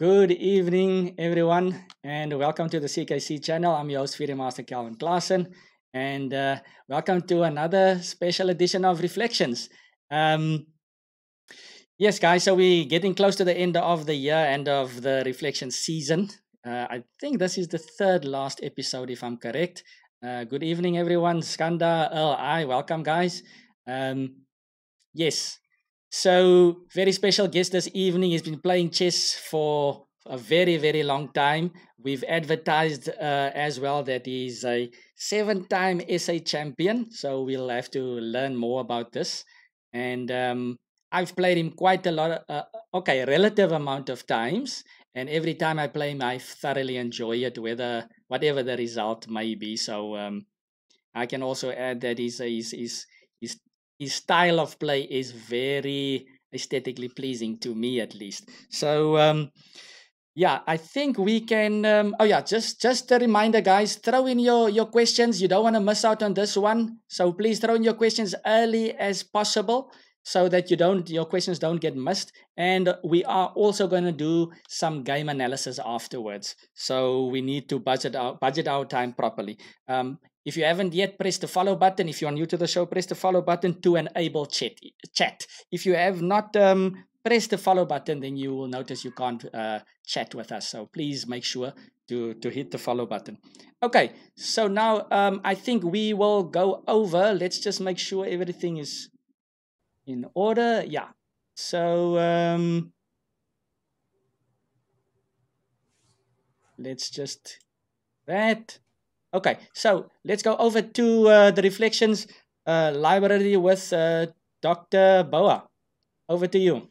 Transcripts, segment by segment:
Good evening, everyone, and welcome to the CKC channel. I'm your host, FIDE Master Calvin Klaasen, and uh, welcome to another special edition of Reflections. Um, yes, guys, so we're getting close to the end of the year, end of the reflection season. Uh, I think this is the third last episode, if I'm correct. Uh, good evening, everyone. Skanda, Earl, I welcome, guys. Um, yes, so, very special guest this evening. He's been playing chess for a very, very long time. We've advertised uh, as well that he's a seven time SA champion. So, we'll have to learn more about this. And um, I've played him quite a lot, uh, okay, relative amount of times. And every time I play him, I thoroughly enjoy it, whether whatever the result may be. So, um, I can also add that he's, he's, he's his style of play is very aesthetically pleasing to me at least. So um yeah i think we can um, oh yeah just just a reminder guys throw in your your questions. You don't want to miss out on this one. So please throw in your questions early as possible so that you don't your questions don't get missed. And we are also going to do some game analysis afterwards. So we need to budget our budget our time properly. Um, if you haven't yet pressed the follow button if you're new to the show press the follow button to enable chat chat if you have not um, pressed the follow button then you will notice you can't uh, chat with us so please make sure to to hit the follow button okay so now um, i think we will go over let's just make sure everything is in order. Yeah. So um, let's just that. Okay, so let's go over to uh, the reflections uh, library with uh, Dr. Bouah. Over to you.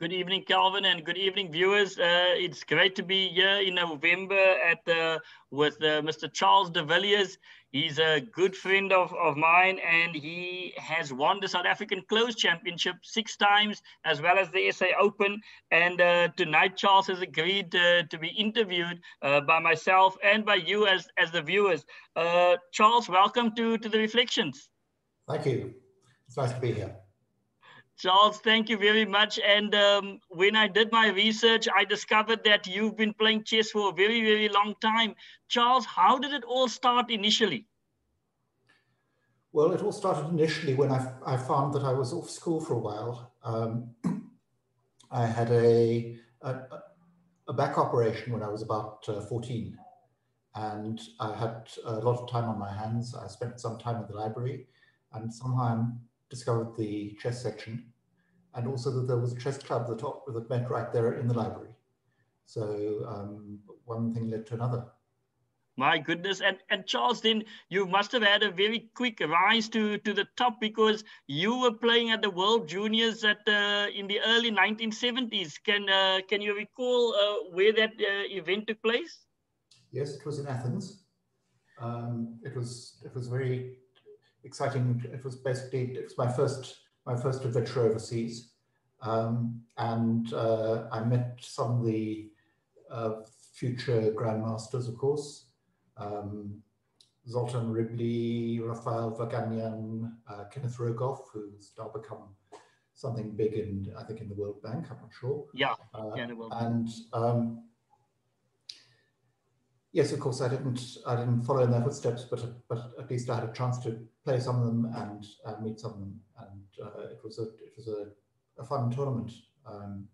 Good evening, Calvin, and good evening, viewers. Uh, it's great to be here in November at the, with uh, Mr. Charles de Villiers. He's a good friend of, of mine, and he has won the South African Close Championship six times, as well as the SA Open. And uh, tonight, Charles has agreed uh, to be interviewed uh, by myself and by you as, as the viewers. Uh, Charles, welcome to, to the Reflections. Thank you. It's nice to be here. Charles, thank you very much. And um, when I did my research, I discovered that you've been playing chess for a very, very long time. Charles, how did it all start initially? Well, it all started initially when I, I found that I was off school for a while. Um, I had a, a, a, back operation when I was about uh, 14, and I had a lot of time on my hands. I spent some time in the library, and somehow I discovered the chess section and also that there was a chess club that, that met right there in the library. So um, one thing led to another. My goodness. And, and Charles, then you must have had a very quick rise to, to the top because you were playing at the World Juniors at uh, in the early 1970s. Can, uh, can you recall uh, where that uh, event took place? Yes, it was in Athens. Um, it was it was very exciting. It was basically it was my first my first adventure overseas, um, and uh, I met some of the uh, future grandmasters, of course. Um, Zoltan Ribli, Rafael Vaganian, uh, Kenneth Rogoff, who's now become something big in, I think, in the World Bank. I'm not sure. Yeah, uh, yeah, and um, yes, of course, I didn't I didn't follow in their footsteps, but but at least I had a chance to play some of them and meet some of them, and uh, it was a it was a, a fun tournament. Um,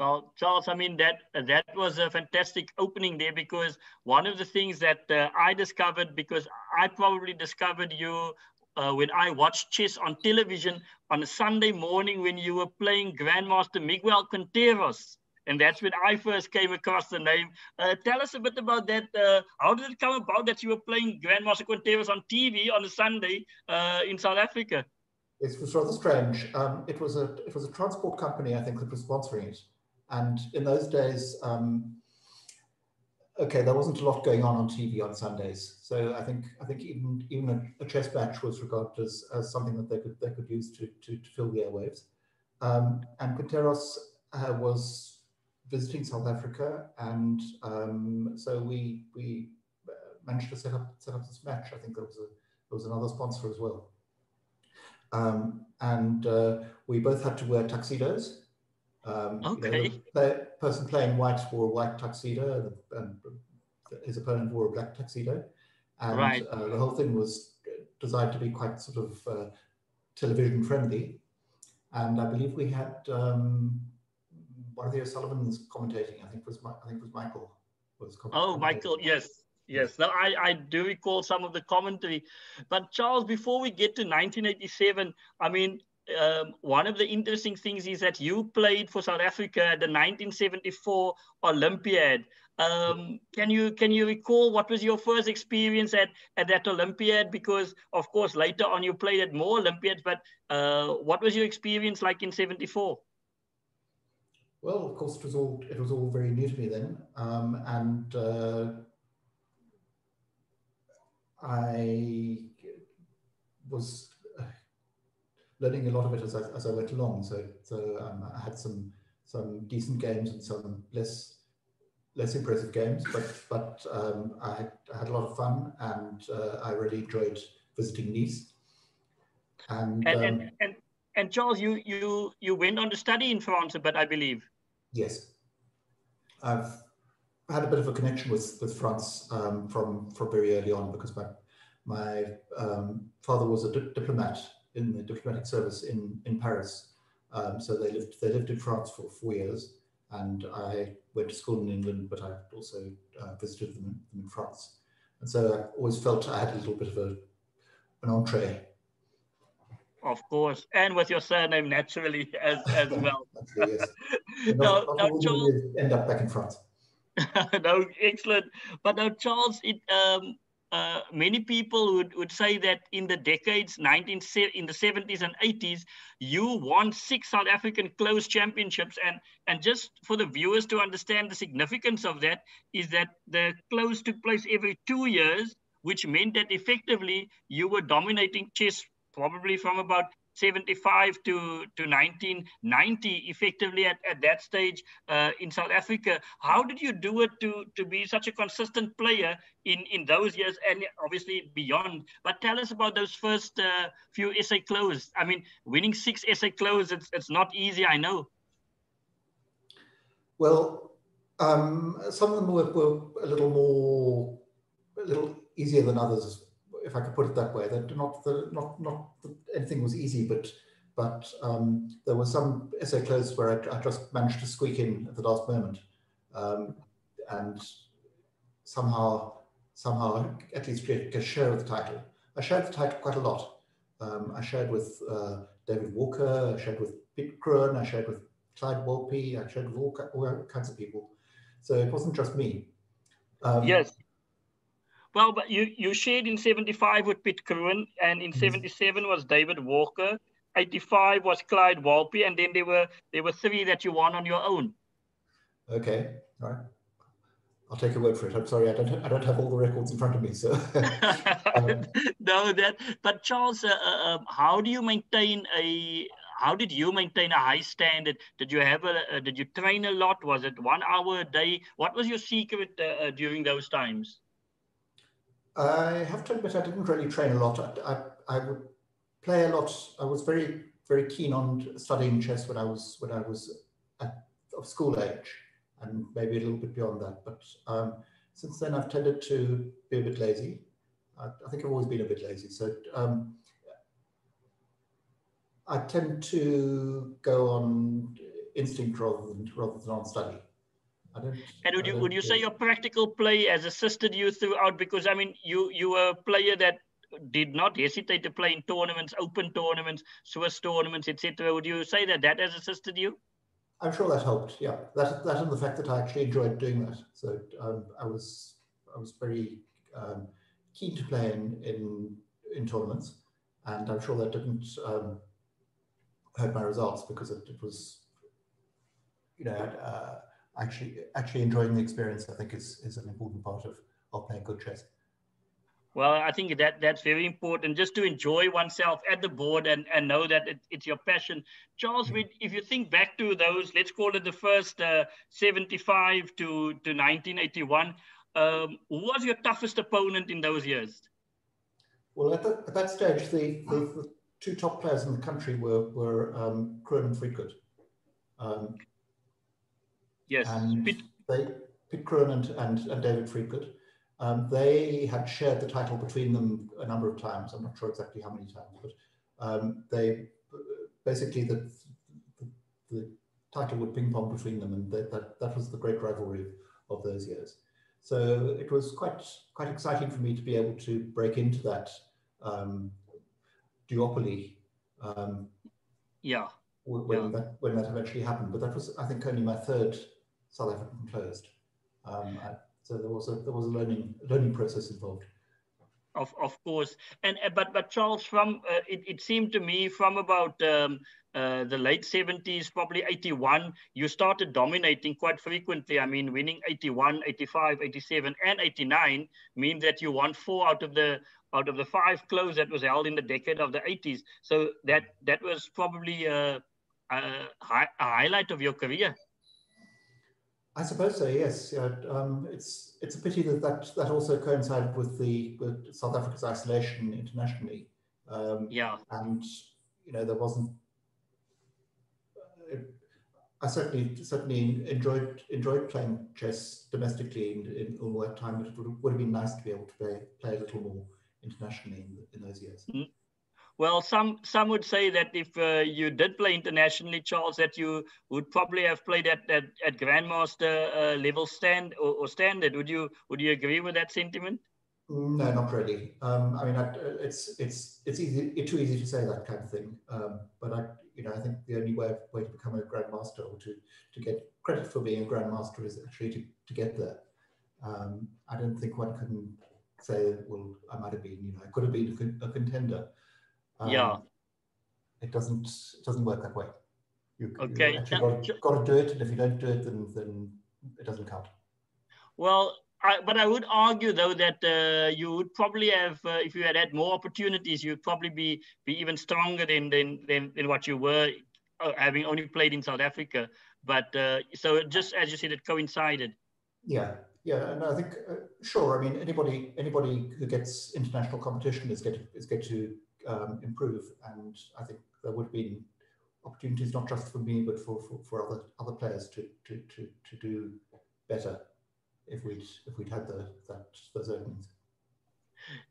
well, Charles, I mean that that was a fantastic opening there because one of the things that uh, I discovered because I probably discovered you uh, when I watched chess on television on a Sunday morning when you were playing Grandmaster Miguel Quinteros and that's when I first came across the name. Uh, tell us a bit about that. Uh, how did it come about that you were playing Grandmaster Quinteros on TV on a Sunday uh, in South Africa? It was rather strange. Um, it was a it was a transport company, I think, that was sponsoring it, and in those days. Um, okay, there wasn't a lot going on on TV on Sundays, so I think I think even even a, chess match was regarded as, as something that they could they could use to to, to fill the airwaves. Um, and Quinteros uh, was visiting South Africa, and um, so we we uh, managed to set up set up this match. I think there was a there was another sponsor as well, um, and uh, we both had to wear tuxedos, Um, okay. You know, the person playing white wore a white tuxedo, and, and his opponent wore a black tuxedo, and right. uh, the whole thing was designed to be quite sort of uh, television friendly. And I believe we had um, one of the O'Sullivans commentating. I think was I think was Michael was. Oh, Michael, yes. Yes, now I, I do recall some of the commentary. But Charles, before we get to 1987, I mean, um, one of the interesting things is that you played for South Africa at the 1974 Olympiad. Um, can you can you recall what was your first experience at, at that Olympiad? Because of course later on you played at more Olympiads, but uh, what was your experience like in '74? Well, of course, it was all it was all very new to me then, um, and uh, I was learning a lot of it as I, as I went along. So, so um, I had some some decent games and some less less impressive games, but but um, I, had, I, had, a lot of fun and uh, I really enjoyed visiting Nice. And and, um, and, and and Charles, you you you went on to study in France, but I believe. Yes, I've had a bit of a connection with with France um, from from very early on because my my um, father was a di diplomat in the diplomatic service in, in Paris. Um, so they lived they lived in France for four years, and I went to school in England, but I also uh, visited them in, in, France. And so I always felt I had a little bit of a an entree. Of course, and with your surname naturally as as well. yes. no, no, Charles, end up back in front. no, excellent. But now, Charles, it um, uh, many people would, would say that in the decades 19 in the 70s and 80s you won six south african close championships and and just for the viewers to understand the significance of that is that the close took place every two years which meant that effectively you were dominating chess probably from about 75 to, to 1990 effectively at, at that stage uh, in South Africa. How did you do it to, to be such a consistent player in, in those years and obviously beyond? But tell us about those first uh, few SA closes. I mean, winning six SA closes, it's, it's not easy, I know. Well, um, some of them were, were a little more, a little easier than others if I could put it that way, that not the, not not anything was easy, but but um, there were some SA closes where I, I, just managed to squeak in at the last moment, um, and somehow somehow at least get, a share of the title. I shared the title quite a lot. Um, I shared with uh, David Walker, I shared with Piet Kruin, I shared with Clyde Walpe, I shared with all, all kinds of people. So it wasn't just me. Um, yes, well, but you, you shared in 75 with Piet Kruin, and in mm-hmm. 77 was David Walker. 85 was Clyde Walpe, and then there were there were three that you won on your own. Okay, all right. I'll take your word for it. I'm sorry, I don't I don't have all the records in front of me, so. um, no, that. But Charles, uh, uh, um, how do you maintain a? How did you maintain a high standard? Did you have a? Uh, did you train a lot? Was it one hour a day? What was your secret uh, uh during those times? I have to admit, I didn't really train a lot. I, I, I, would play a lot. I was very, very keen on studying chess when I was when I was at, of school age, and maybe a little bit beyond that. But um, since then, I've tended to be a bit lazy. I, I think I've always been a bit lazy. So um, I tend to go on instinct rather than rather than on study. And would you would you say your practical play has assisted you throughout? Because I mean, you you were a player that did not hesitate to play in tournaments, open tournaments, Swiss tournaments, etc. Would you say that that has assisted you? I'm sure that helped. Yeah, that that and the fact that I actually enjoyed doing that. So um, I was I was very um, keen to play in in in tournaments, and I'm sure that didn't um, hurt my results because it, it was, you know. Uh, actually actually enjoying the experience, I think, is is an important part of of playing good chess. Well, I think that that's very important, just to enjoy oneself at the board and, and know that it, it's your passion. Charles, mm. if you think back to those, let's call it the first uh, 75 to, to 1981, um, who was your toughest opponent in those years? Well, at, the, at that stage, the, the, the, two top players in the country were, were um, and Friedgut. Um, Yes. And Pit, they, Kruin and, and, and David Friedgut, um, they had shared the title between them a number of times. I'm not sure exactly how many times, but um, they basically the, the, the, title would ping pong between them, and that, that, that was the great rivalry of those years. So it was quite quite exciting for me to be able to break into that um, duopoly. Um, yeah. When yeah. that when that eventually happened, but that was I think only my third South African closed. Um, I, so there was a there was a learning learning process involved. Of, of course, and uh, but but Charles, from uh, it, it seemed to me from about um, uh, the late 70s, probably 81, you started dominating quite frequently. I mean, winning 81, 85, 87, and 89 mean that you won four out of the out of the five close that was held in the decade of the 80s. So that that was probably a, a, a highlight of your career. I suppose so. Yes, yeah, um, it's it's a pity that, that that also coincided with the with South Africa's isolation internationally. Um, yeah, and you know there wasn't. Uh, I certainly certainly enjoyed enjoyed playing chess domestically in, in all that time, but it would, would have been nice to be able to play play a little more internationally in, in those years. Mm. Well, some some would say that if uh, you did play internationally, Charles, that you would probably have played at at, at grandmaster uh, level stand or, or, standard. Would you would you agree with that sentiment? No, not really. Um, I mean, I, it's it's it's easy it's too easy to say that kind of thing. Um, but I, you know, I think the only way way to become a grandmaster or to to get credit for being a grandmaster is actually to, to get there. Um, I don't think one can say, well, I might have been, you know, I could have been a, a contender. Um, yeah. It doesn't it doesn't work that way. You, okay. You actually got, got to do it, and if you don't do it, then then it doesn't count. Well, I, but I would argue though that uh, you would probably have, uh, if you had had more opportunities, you'd probably be be even stronger than than than, than what you were, uh, having only played in South Africa. But uh, so just as you said, it coincided. Yeah, yeah, and I think uh, sure. I mean, anybody anybody who gets international competition is get is get to um, improve. And I think there would have been opportunities not just for me, but for, for, for other other players to, to, to, to do better if we'd if we'd had the that those openings.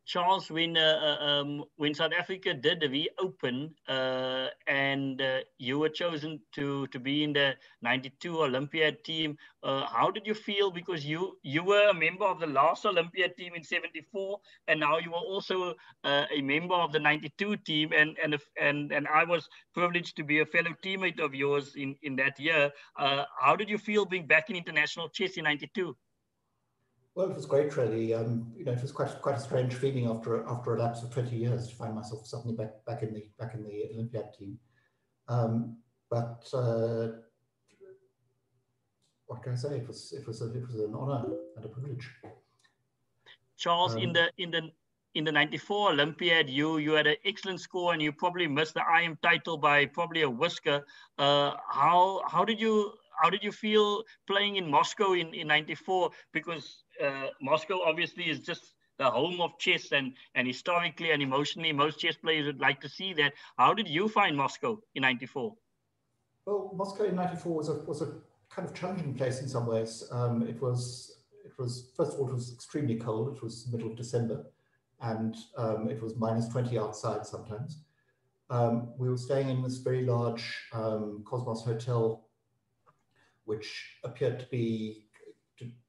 Charles, when uh, uh, um, when South Africa did the reopen uh, and you were chosen to to be in the '92 Olympiad team, how did you feel? Because you you were a member of the last Olympiad team in ¡74, and now you are also a member of the '92 team, and and and and I was privileged to be a fellow teammate of yours in in that year. how did you feel being back in international chess in '92? Well, it was great, really. Um, you know, it was quite quite a strange feeling after after a lapse of twenty years to find myself suddenly back back in the back in the Olympiad team. Um, but uh, what can I say? It was it was a, it was an honor and a privilege. Charles, um, in the in the in the 94 Olympiad, you you had an excellent score and you probably missed the IM title by probably a whisker. Uh, how how did you how did you feel playing in Moscow in, in 94? Because uh, Moscow obviously is just the home of chess and, and historically and emotionally, most chess players would like to see that. How did you find Moscow in 94? Well, Moscow in 94 was a, was a kind of challenging place in some ways. Um, it was, it was, first of all, it was extremely cold. It was middle of December and um, it was minus 20 outside sometimes. Um, we were staying in this very large um, Cosmos hotel which appeared to be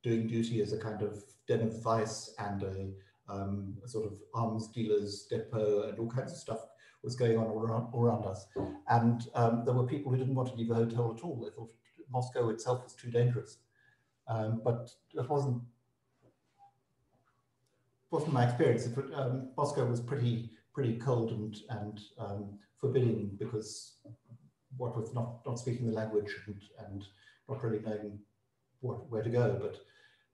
doing duty as a kind of den of vice and a, um, a, sort of arms dealers depot and all kinds of stuff was going on around, around us. And um, there were people who didn't want to leave the hotel at all. They thought Moscow itself was too dangerous. Um, but it wasn't wasn't my experience. It, um, Moscow was pretty pretty cold and and um, forbidding because what with not not speaking the language and and not really knowing what, where to go, but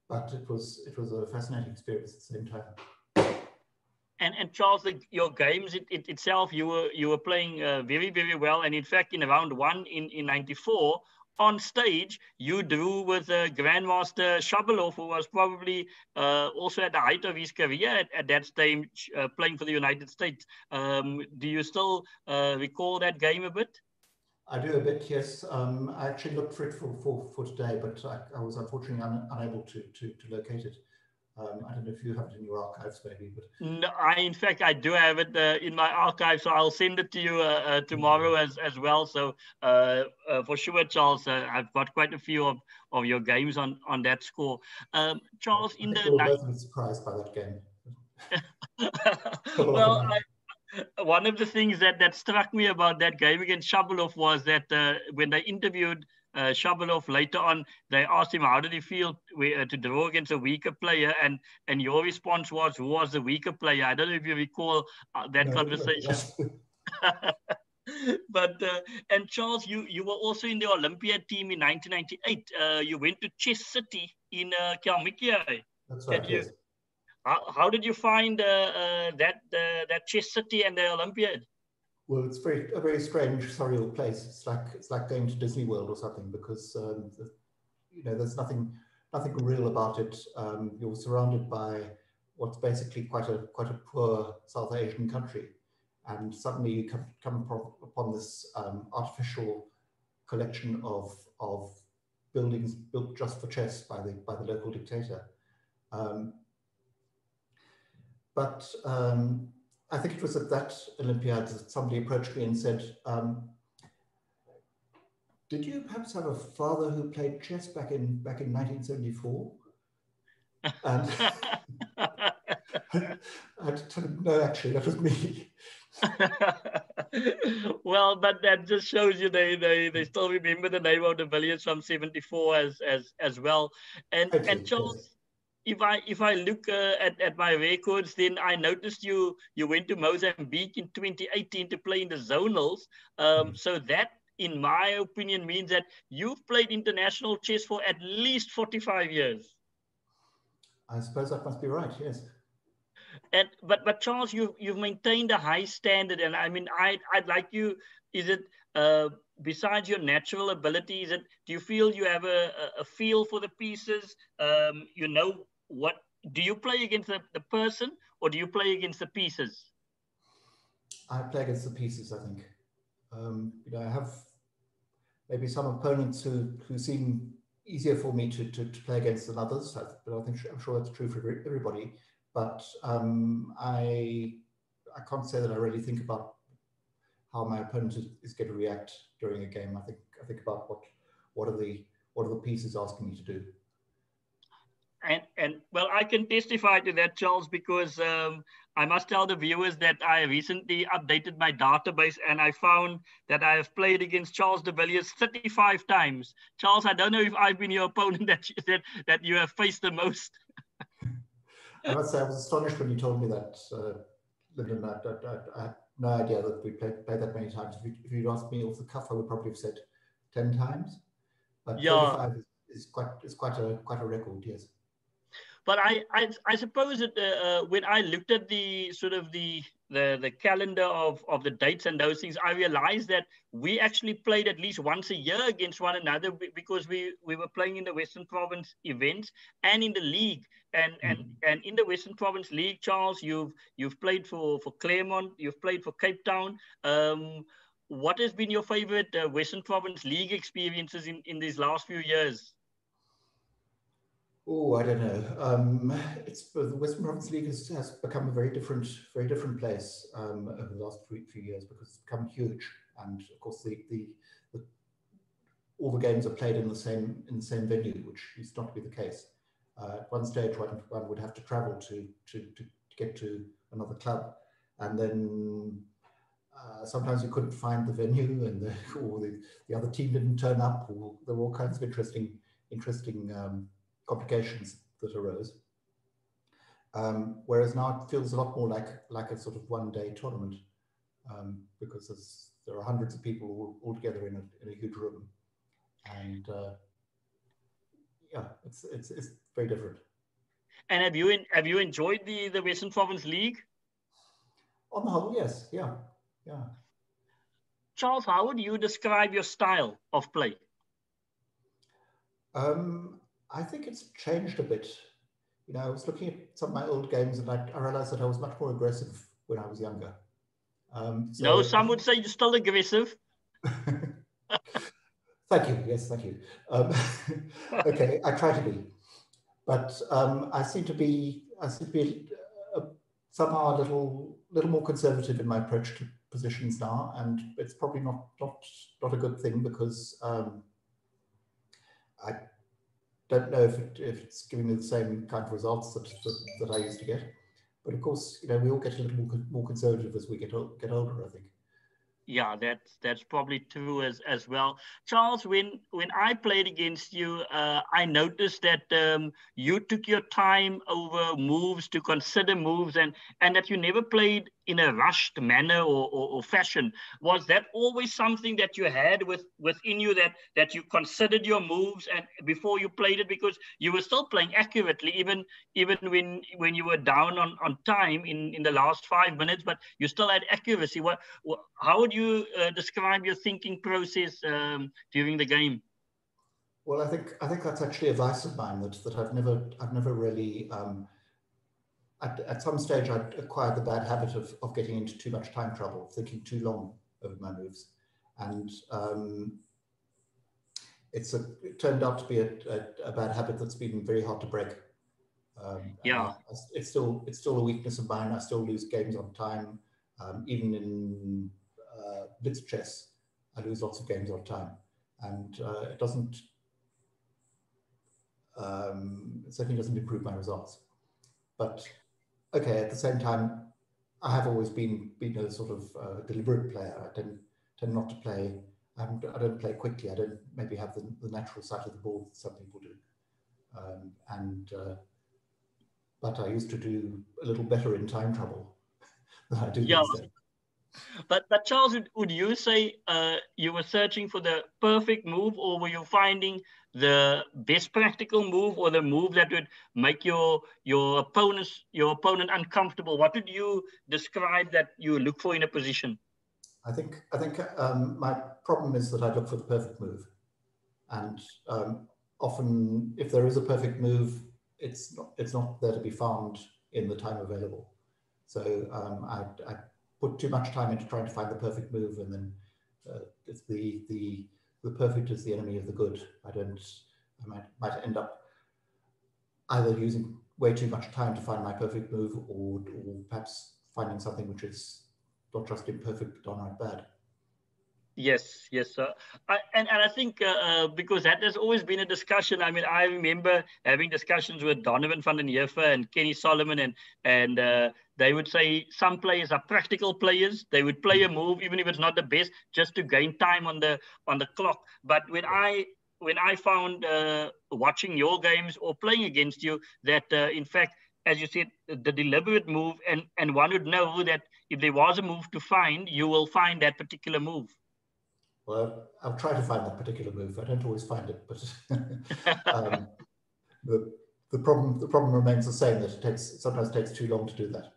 but it was it was a fascinating experience at the same time. And, and Charles, the, your games it, it, itself, you were you were playing uh, very very well, and in fact, in round one in in '94 on stage, you drew with uh, Grandmaster Shabalov, who was probably uh, also at the height of his career at, at that stage, uh, playing for the United States. Um, do you still uh, recall that game a bit? I do a bit, yes. Um, I actually looked for it for, for, for today, but I, I was unfortunately un, unable to, to, to locate it. Um, I don't know if you have it in your archives, maybe. But no, I in fact I do have it uh, in my archive, so I'll send it to you uh, uh, tomorrow as as well. So uh, uh, for sure, Charles, uh, I've got quite a few of, of your games on on that score. Um, Charles, in the surprised by that game. well, I, one of the things that, that struck me about that game against Shabalov was that uh, when they interviewed uh, Shabalov later on, they asked him how did he feel uh, to draw against a weaker player, and and your response was who was the weaker player. I don't know if you recall uh, that no, conversation. but uh, and Charles, you you were also in the Olympiad team in 1998. Uh, you went to Chess City in uh, Kalmykia. That's right. Yes. How, how did you find uh, uh, that uh, that Chess City and the Olympiad? Well, it's very a very strange, surreal place. It's like it's like going to Disney World or something because um, you know there's nothing nothing real about it. Um, you're surrounded by what's basically quite a quite a poor South Asian country, and suddenly you come come upon this um, artificial collection of of buildings built just for chess by the by the local dictator. Um, but um, I think it was at that Olympiad that somebody approached me and said, um, "Did you perhaps have a father who played chess back in back in 1974?" And I told him, "No, actually, that was me." well, but that just shows you they, they, they still remember the name of the village from 74 as as as well. And and Charles, if I if I look uh, at, at my records, then I noticed you you went to Mozambique in 2018 to play in the zonals. Um, mm. So that, in my opinion, means that you've played international chess for at least 45 years. I suppose that must be right. Yes. And but but Charles, you you've maintained a high standard, and I mean, I I'd like you. Is it uh, besides your natural abilities, it, do you feel you have a, a feel for the pieces? Um, you know what do you play against the, the person or do you play against the pieces? I play against the pieces, I think. Um, you know, I have maybe some opponents who, who seem easier for me to, to, to play against than others, but I think I'm sure that's true for everybody. But um, I I can't say that I really think about how my opponent is, is going to react during a game. I think I think about what what are the what are the pieces asking me to do and and well, I can testify to that, Charles, because um, I must tell the viewers that I recently updated my database and I found that I have played against Charles de Villiers 35 times. Charles, I don't know if I've been your opponent that you, that, that you have faced the most. I must say, I was astonished when you told me that, uh, Lyndon. I, I, I, had no idea that we played, played that many times. If, you, if you'd asked me off the cuff, I would probably have said 10 times. But yeah. 35 is, is quite, is quite, a, quite a record, yes. But I, I, I suppose that uh, uh, when I looked at the sort of the the, the calendar of, of the dates and those things, I realized that we actually played at least once a year against one another because we, we were playing in the Western Province events and in the league. And mm-hmm. and and in the Western Province League, Charles, you've you've played for for Claremont, you've played for Cape Town. Um, what has been your favorite uh, Western Province League experiences in, in these last few years? Oh, I don't know. Um, it's the Western Province League has, has, become a very different, very different place um, over the last few, few, years because it's become huge, and of course the, the, the, all the games are played in the same in the same venue, which used not to be the case. Uh, at one stage, one, one would have to travel to, to, to get to another club, and then uh, sometimes you couldn't find the venue, and the, or the, the other team didn't turn up, or there were all kinds of interesting interesting um, complications that arose. Um, whereas now it feels a lot more like, like a sort of one day tournament um, because there are hundreds of people all, all together in a, in a huge room. And uh, yeah, it's, it's, it's very different. And have you, in, have you enjoyed the, the Western Province League? On the whole, yes, yeah, yeah. Charles, how would you describe your style of play? Um, I think it's changed a bit. You know, I was looking at some of my old games and I, I realized that I was much more aggressive when I was younger. Um, so, no, some would say you're still aggressive. Thank you. Yes, thank you. Um, okay, I try to be, but um, I seem to be I seem to be uh, somehow a little little more conservative in my approach to positions now, and it's probably not not not a good thing because um, I don't know if, it, if it's giving me the same kind of results that, that, that I used to get. But of course, you know, we all get a little more, more conservative as we get get older. I think yeah, that's that's probably true as as well. Charles, when when I played against you, uh, I noticed that um, you took your time over moves to consider moves, and and that you never played in a rushed manner or, or, or, fashion. Was that always something that you had with within you that that you considered your moves and before you played it because you were still playing accurately even even when when you were down on, on time in, in the last five minutes, but you still had accuracy. What, what how would you uh, describe your thinking process um, during the game? Well, I think I think that's actually a vice of mine that that I've never I've never really um, at, at some stage I acquired the bad habit of, of getting into too much time trouble, thinking too long over my moves. And um, it's a, it turned out to be a, a, a, bad habit that's been very hard to break. Um, yeah, I, it's still it's still a weakness of mine. I still lose games on time, um, even in blitz chess. I lose lots of games all the time, and uh, it doesn't. Um, it certainly doesn't improve my results. But okay, at the same time, I have always been been a sort of uh, deliberate player. I tend tend not to play. I'm, I do not play quickly. I don't maybe have the, the natural sight of the ball that some people do. Um, and uh, but I used to do a little better in time trouble than I do yeah. these days. But but Charles, would, you say uh, you were searching for the perfect move, or were you finding the best practical move, or the move that would make your your opponents your opponent uncomfortable? What did you describe that you look for in a position? I think I think um, my problem is that I look for the perfect move, and um, often if there is a perfect move, it's not it's not there to be found in the time available. So um, I, I put too much time into trying to find the perfect move, and then uh, the the the perfect is the enemy of the good. I don't. I might might end up either using way too much time to find my perfect move, or or perhaps finding something which is not just imperfect but downright bad. Yes, yes, sir. I, and, and I think uh, uh, because that has always been a discussion. I mean, I remember having discussions with Donovan van den Heever and Kenny Solomon, and and uh, they would say some players are practical players. They would play a move even if it's not the best, just to gain time on the on the clock. But when I when I found uh, watching your games or playing against you that uh, in fact, as you said, the deliberate move, and and one would know that if there was a move to find, you will find that particular move. Well, I'll try to find that particular move. I don't always find it, but um, the the problem the problem remains the same. That it takes it sometimes takes too long to do that.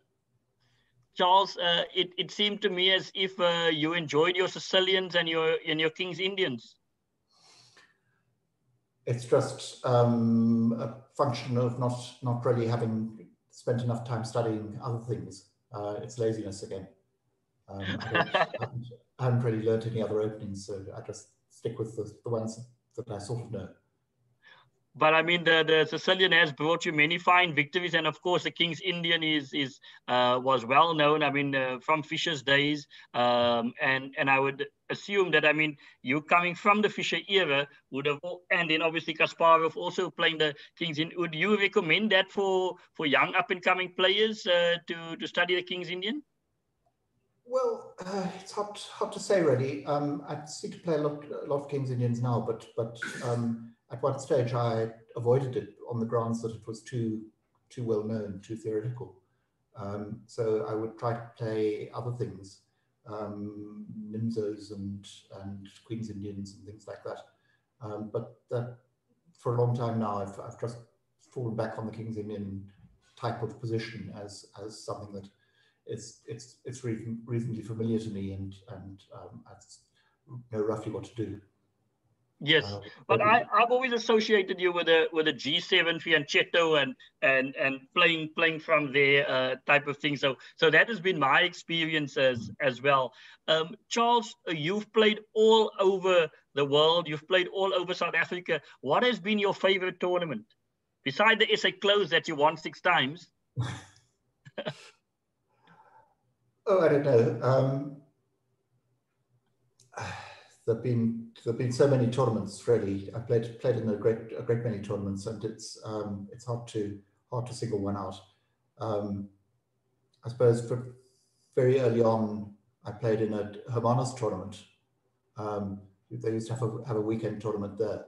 Charles, uh, it, it seemed to me as if uh, you enjoyed your Sicilians and your and your King's Indians. It's just um, a function of not not really having spent enough time studying other things. Uh, it's laziness again. Um, I, I, haven't, really learned any other openings, so I just stick with the, the ones that I sort of know. But I mean, the, the Sicilian has brought you many fine victories, and of course, the King's Indian is is uh, was well known. I mean, uh, from Fischer's days, um, and and I would assume that I mean, you coming from the Fischer era would have, and then obviously Kasparov also playing the King's Indian. Would you recommend that for for young up and coming players uh, to to study the King's Indian? Well, uh, it's hard, hard to say really. Um, I seem to play a lot, a lot of King's Indians now, but but um, at one stage I avoided it on the grounds that it was too too well known, too theoretical. Um, so I would try to play other things, um, Nimzos and and Queen's Indians and things like that. Um, but that for a long time now, I've I've just fallen back on the King's Indian type of position as as something that it's it's it's reasonably familiar to me, and and um, I know roughly what to do. Yes, uh, but I, I've always associated you with a with a G7 fianchetto and and and playing playing from there uh, type of thing. So so that has been my experience as as well. Um, Charles, you've played all over the world. You've played all over South Africa. What has been your favorite tournament? Beside the SA Close that you won six times. oh, I don't know. Um, there've been there've been so many tournaments. Really, I played played in a great a great many tournaments, and it's um, it's hard to hard to single one out. Um, I suppose for very early on, I played in a Hermanus tournament. Um, they used to have a, have a weekend tournament there,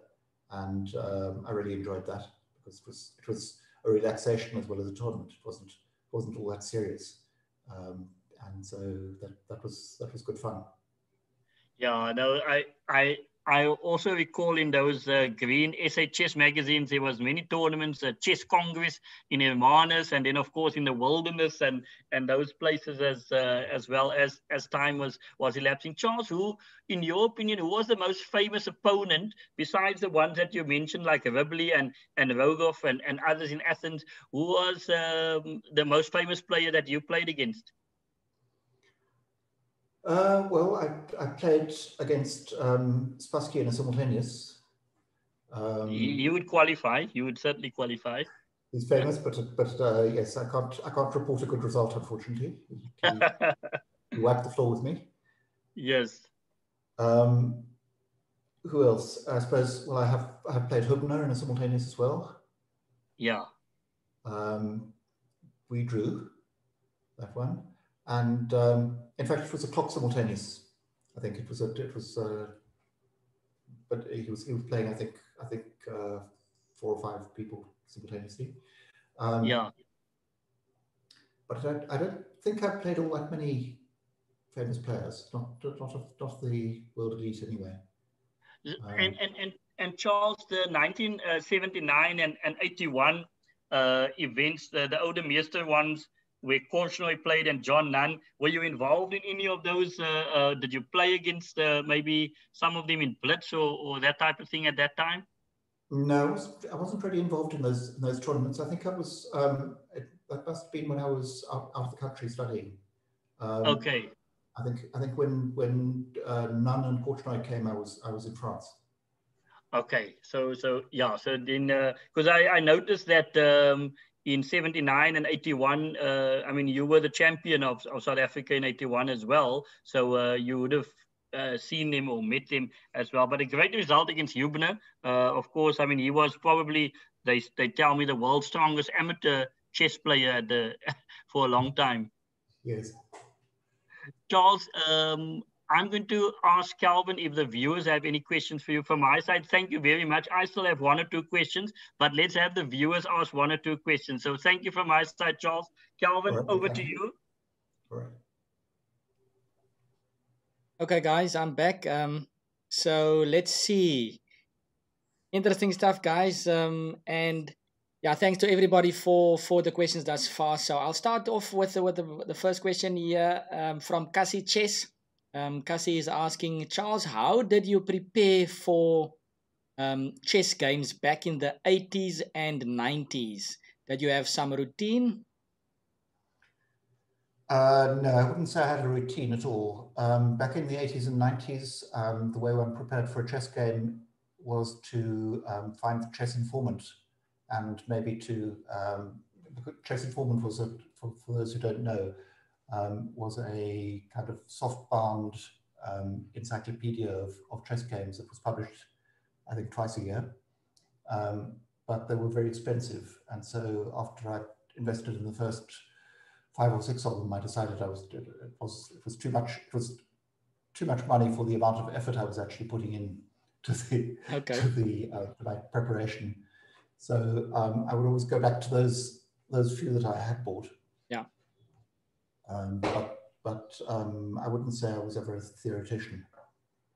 and um, I really enjoyed that because it was it was a relaxation as well as a tournament. It wasn't wasn't all that serious, um, and so that that was that was good fun. Yeah, no, I I I also recall in those uh, green SA chess magazines, there was many tournaments, uh, chess congress in Hermanus, and then of course in the wilderness and and those places as uh, as well as as time was was elapsing. Charles, who, in your opinion, who was the most famous opponent besides the ones that you mentioned, like Ribli and and Rogoff and and others in Athens? Who was um, the most famous player that you played against? Uh, well, I, I played against um, Spassky in a simultaneous. Um, you would qualify. You would certainly qualify. He's famous, but but uh, yes, I can't I can't report a good result, unfortunately. He, he wiped the floor with me. Yes. Um, who else? I suppose. Well, I have I have played Hubner in a simultaneous as well. Yeah. Um, we drew that one. And um, in fact, it was a clock simultaneous. I think it was a, it was, uh, but he was he was playing. I think I think uh, four or five people simultaneously. Um, yeah. But I, don't, I don't think I've played all that many famous players. Not not of not the world elite anyway. Um, and, and and and Charles, the 1979 and, and 81 uh, events, the, the Oudemeester ones, where Korchnoi played and John Nunn. Were you involved in any of those? Uh, uh, did you play against uh, maybe some of them in Blitz or, or that type of thing at that time? No, I wasn't really involved in those in those tournaments. I think I was. Um, it, that must have been when I was out, out of the country studying. Um, okay. I think I think when when uh, Nunn and Korchnoi came, I was I was in France. Okay, so so yeah, so then because uh, I I noticed that um, in 79 and 81 uh, i mean you were the champion of, of south africa in 81 as well. So uh, you would have uh, seen him or met him as well. But a great result against Hubner. Uh, of course i mean he was probably they, they tell me the world's strongest amateur chess player the, for a long time. Yes. Charles um, I'm going to ask Calvin if the viewers have any questions for you from my side. Thank you very much. I still have one or two questions, but let's have the viewers ask one or two questions. So thank you from my side, Charles. Calvin, right, over to you. All right. Okay, guys, I'm back. Um, so let's see. Interesting stuff, guys. Um, and yeah, thanks to everybody for for the questions thus far. So I'll start off with the, with the, the first question here um, from Cassie Chess. Um, Cassie is asking, Charles, how did you prepare for um, chess games back in the 80s and 90s? Did you have some routine? Uh, no, I wouldn't say I had a routine at all. Um, back in the 80s and 90s, um, the way one prepared for a chess game was to um, find the chess informant and maybe to, um, chess informant was, a, for, for those who don't know, um, was a kind of soft-bound um, encyclopedia of, of chess games that was published, I think, twice a year. Um, but they were very expensive. And so after I invested in the first five or six of them, I decided I was it was it was too much it was too much money for the amount of effort I was actually putting in to the okay. to the uh, to my preparation. So um, I would always go back to those those few that I had bought um, but but um, I wouldn't say I was ever a theoretician.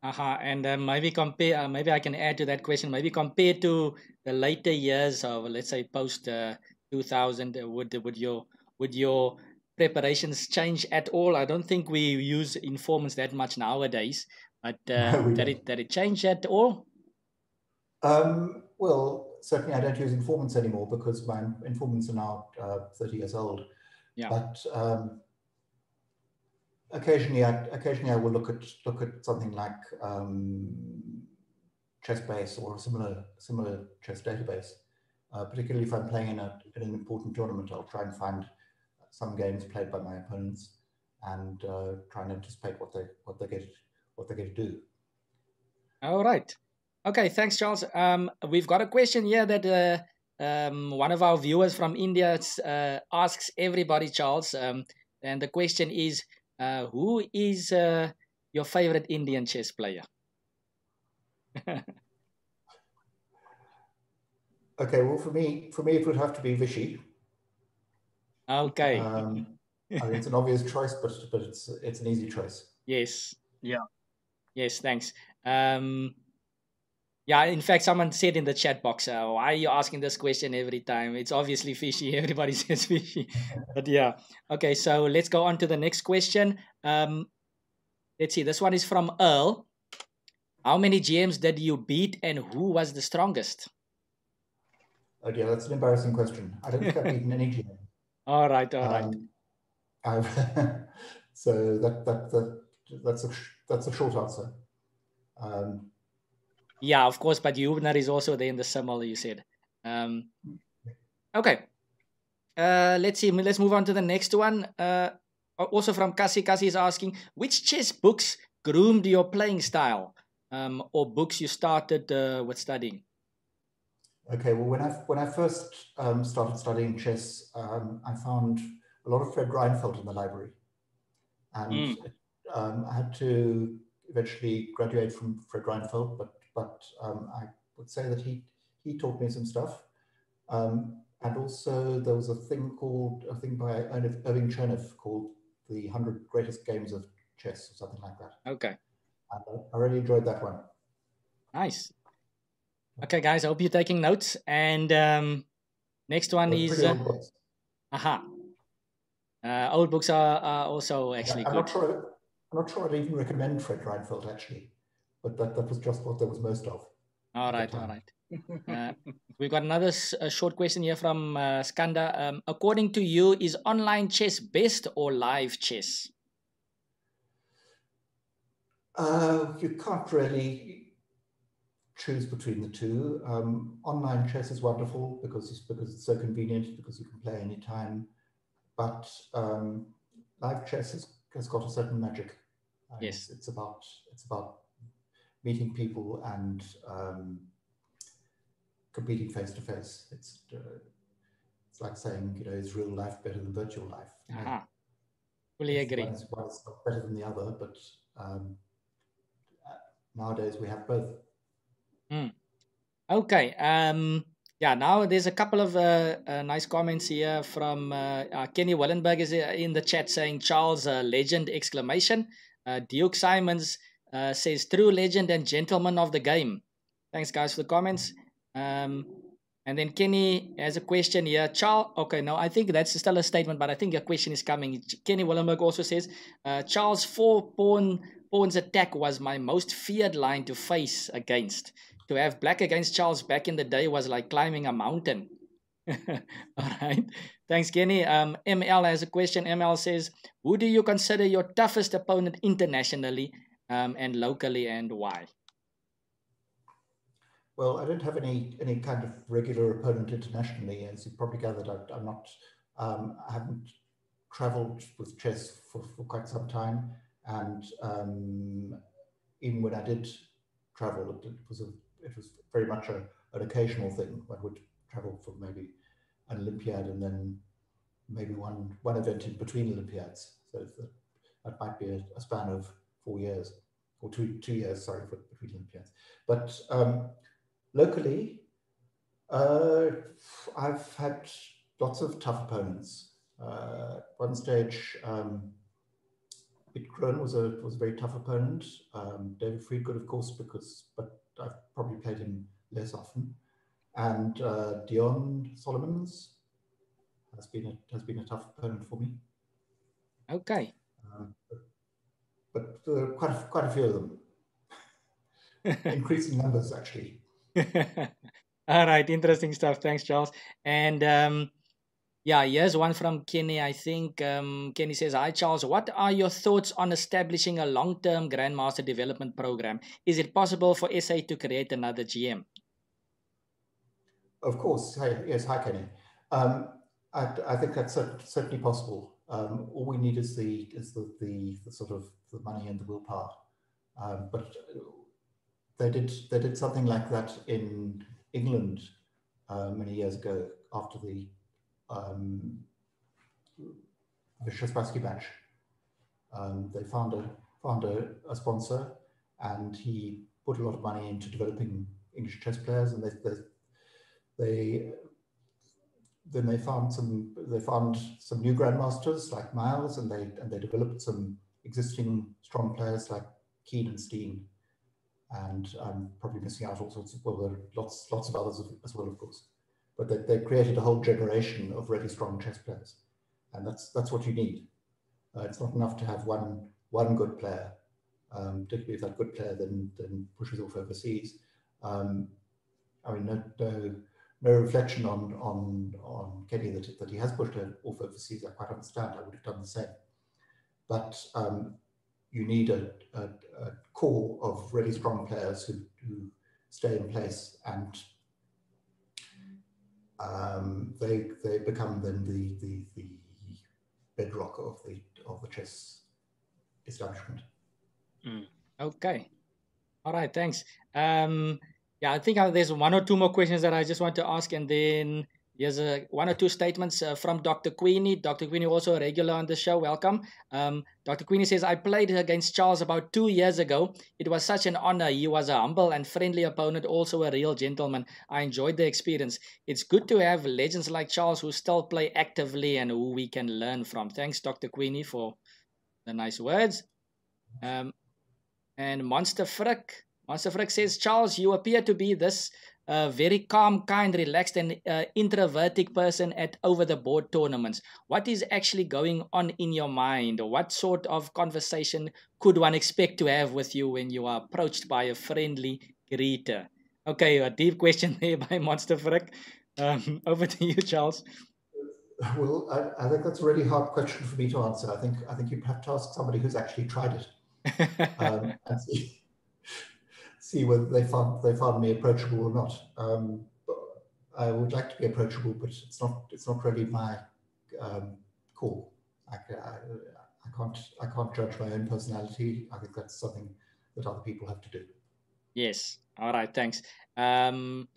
Uh-huh. And uh, maybe compare, uh, maybe I can add to that question. Maybe compared to the later years of, let's say, post uh, 2000, uh, would would your would your preparations change at all? I don't think we use informants that much nowadays, but uh, no, did it did it change at all? Um, well, certainly I don't use informants anymore because my informants are now uh, 30 years old. Yeah. But um, occasionally, I, occasionally I will look at look at something like um, Chessbase or a similar similar chess database. Uh, particularly if I'm playing in, a, in an important tournament, I'll try and find some games played by my opponents and uh, try and anticipate what they what they get what they're going to do. All right. Okay. Thanks, Charles. Um, we've got a question here that uh, um, one of our viewers from India uh, asks everybody, Charles. Um, and the question is, uh, who is uh, your favorite Indian chess player? okay. Well, for me, for me, it would have to be Vishy. Okay. Um, I mean, it's an obvious choice, but but it's it's an easy choice. Yes. Yeah. Yes. Thanks. Um, yeah, in fact, someone said in the chat box, uh, why are you asking this question every time? It's obviously fishy. Everybody says fishy. but yeah. Okay, so let's go on to the next question. Um, let's see. This one is from Earl. How many GMs did you beat and who was the strongest? Oh dear, that's an embarrassing question. I don't think I've beaten any GM. All right, all right. Um, so that, that, that, that's, a, that's a short answer. Um, yeah, of course, but Hubner is also there in the symbol you said. Um, okay. Uh, let's see. Let's move on to the next one. Uh, also from Kasi. Kasi is asking, which chess books groomed your playing style um, or books you started uh, with studying? Okay, well, when I when I first um, started studying chess, um, I found a lot of Fred Reinfeld in the library, and mm. um, I had to eventually graduate from Fred Reinfeld, but but um, I would say that he he taught me some stuff. Um, and also there was a thing called a thing by Irving Chernev called the Hundred Greatest Games of Chess or something like that. Okay. And I, really enjoyed that one. Nice. Okay, guys, I hope you're taking notes. And um, next one is. Uh, aha. Uh, old books are, are also actually yeah, I'm good. Not sure, I'm not sure I'd even recommend Fred Reinfeld actually but that, that was just what there was most of. All right, all right. Uh, we've got another short question here from uh, Skanda. Um, according to you, is online chess best or live chess? Uh, you can't really choose between the two. Um, online chess is wonderful because it's, because it's so convenient, because you can play anytime. But um, live chess has, has got a certain magic. yes, it's, it's about it's about meeting people and um, competing face to face. It's uh, it's like saying, you know, is real life better than virtual life? Uh-huh. Fully agree. One is, not better than the other, but um, nowadays we have both. Mm. Okay. Um, yeah, now there's a couple of uh, uh, nice comments here from uh, uh Kenny Wallenberg is uh, in the chat saying Charles uh, legend exclamation. Duke Simons uh, says true legend and gentleman of the game. Thanks, guys, for the comments. Um, and then Kenny has a question here. Charles, okay, no, I think that's still a statement, but I think a question is coming. Kenny Wallenberg also says, uh, Charles' four pawn pawns attack was my most feared line to face against. To have black against Charles back in the day was like climbing a mountain. All right. Thanks, Kenny. Um, ML has a question. ML says, Who do you consider your toughest opponent internationally um, and locally and why? Well, I don't have any any kind of regular opponent internationally, as you've probably gathered. I, am not, um, I haven't travelled with chess for, for quite some time, and um, even when I did travel, it, it, was a it was very much a, an occasional thing. I would travel for maybe an Olympiad and then maybe one one event in between Olympiads. So that, that might be a, a span of four years or two two years. Sorry for between Olympiads, but um, locally, uh, I've had lots of tough opponents. Uh, one stage, um, Bitcoin was a was a very tough opponent. Um, David Friedgood, of course, because but I've probably played him less often. And uh, Dion Solomons has been a, has been a tough opponent for me. Okay. Um, but uh, quite a, quite a few of them. Increasing numbers, actually. All right, interesting stuff. Thanks, Charles. And um, Yeah, here's one from Kenny. I think um, Kenny says, Hi, Charles. What are your thoughts on establishing a long term Grandmaster development program? Is it possible for SA to create another GM? Of course. Hi, yes, hi, Kenny. Um, I, I, think that's certainly possible. Um, all we need is the is the, the, the, sort of the money and the willpower. Um, but they did they did something like that in England uh, many years ago after the um, Spassky match. Um, they found a found a, a, sponsor, and he put a lot of money into developing English chess players, and they they, they then they found some they found some new grandmasters like Miles, and they and they developed some existing strong players like Keene and Stean and I'm probably missing out all sorts of, well, there are lots, lots of others as well, of course. But they, they created a whole generation of really strong chess players. And that's, that's what you need. Uh, it's not enough to have one, one good player, um, particularly if that good player then, then pushes off overseas. Um, I mean, no, no, no reflection on, on, on Kenny that, that he has pushed off overseas. I quite understand. I would have done the same. But um, you need a, a, a, core of really strong players who, who stay in place and um, they they become then the, the, the bedrock of the of the chess establishment. Mm. Okay, all right, thanks. Um, yeah, I think there's one or two more questions that I just want to ask, and then Here's a, one or two statements uh, from Dr. Queenie. Dr. Queenie, also a regular on the show. Welcome. Um, Dr. Queenie says, I played against Charles about two years ago. It was such an honor. He was a humble and friendly opponent, also a real gentleman. I enjoyed the experience. It's good to have legends like Charles who still play actively and who we can learn from. Thanks, Dr. Queenie, for the nice words. Um, and Monster Frick. Monster Frick says, Charles, you appear to be this a very calm, kind, relaxed, and uh, introverted person at over the board tournaments. What is actually going on in your mind? What sort of conversation could one expect to have with you when you are approached by a friendly greeter? Okay, a deep question there by Monster Frick. Um, over to you, Charles. Well, I, I, think that's a really hard question for me to answer. I think I think you have to ask somebody who's actually tried it um, and see see whether they found they found me approachable or not. Um, I would like to be approachable, but it's not it's not really my um, call. I, I, I, can't I can't judge my own personality. I think that's something that other people have to do. Yes. All right. Thanks. Um,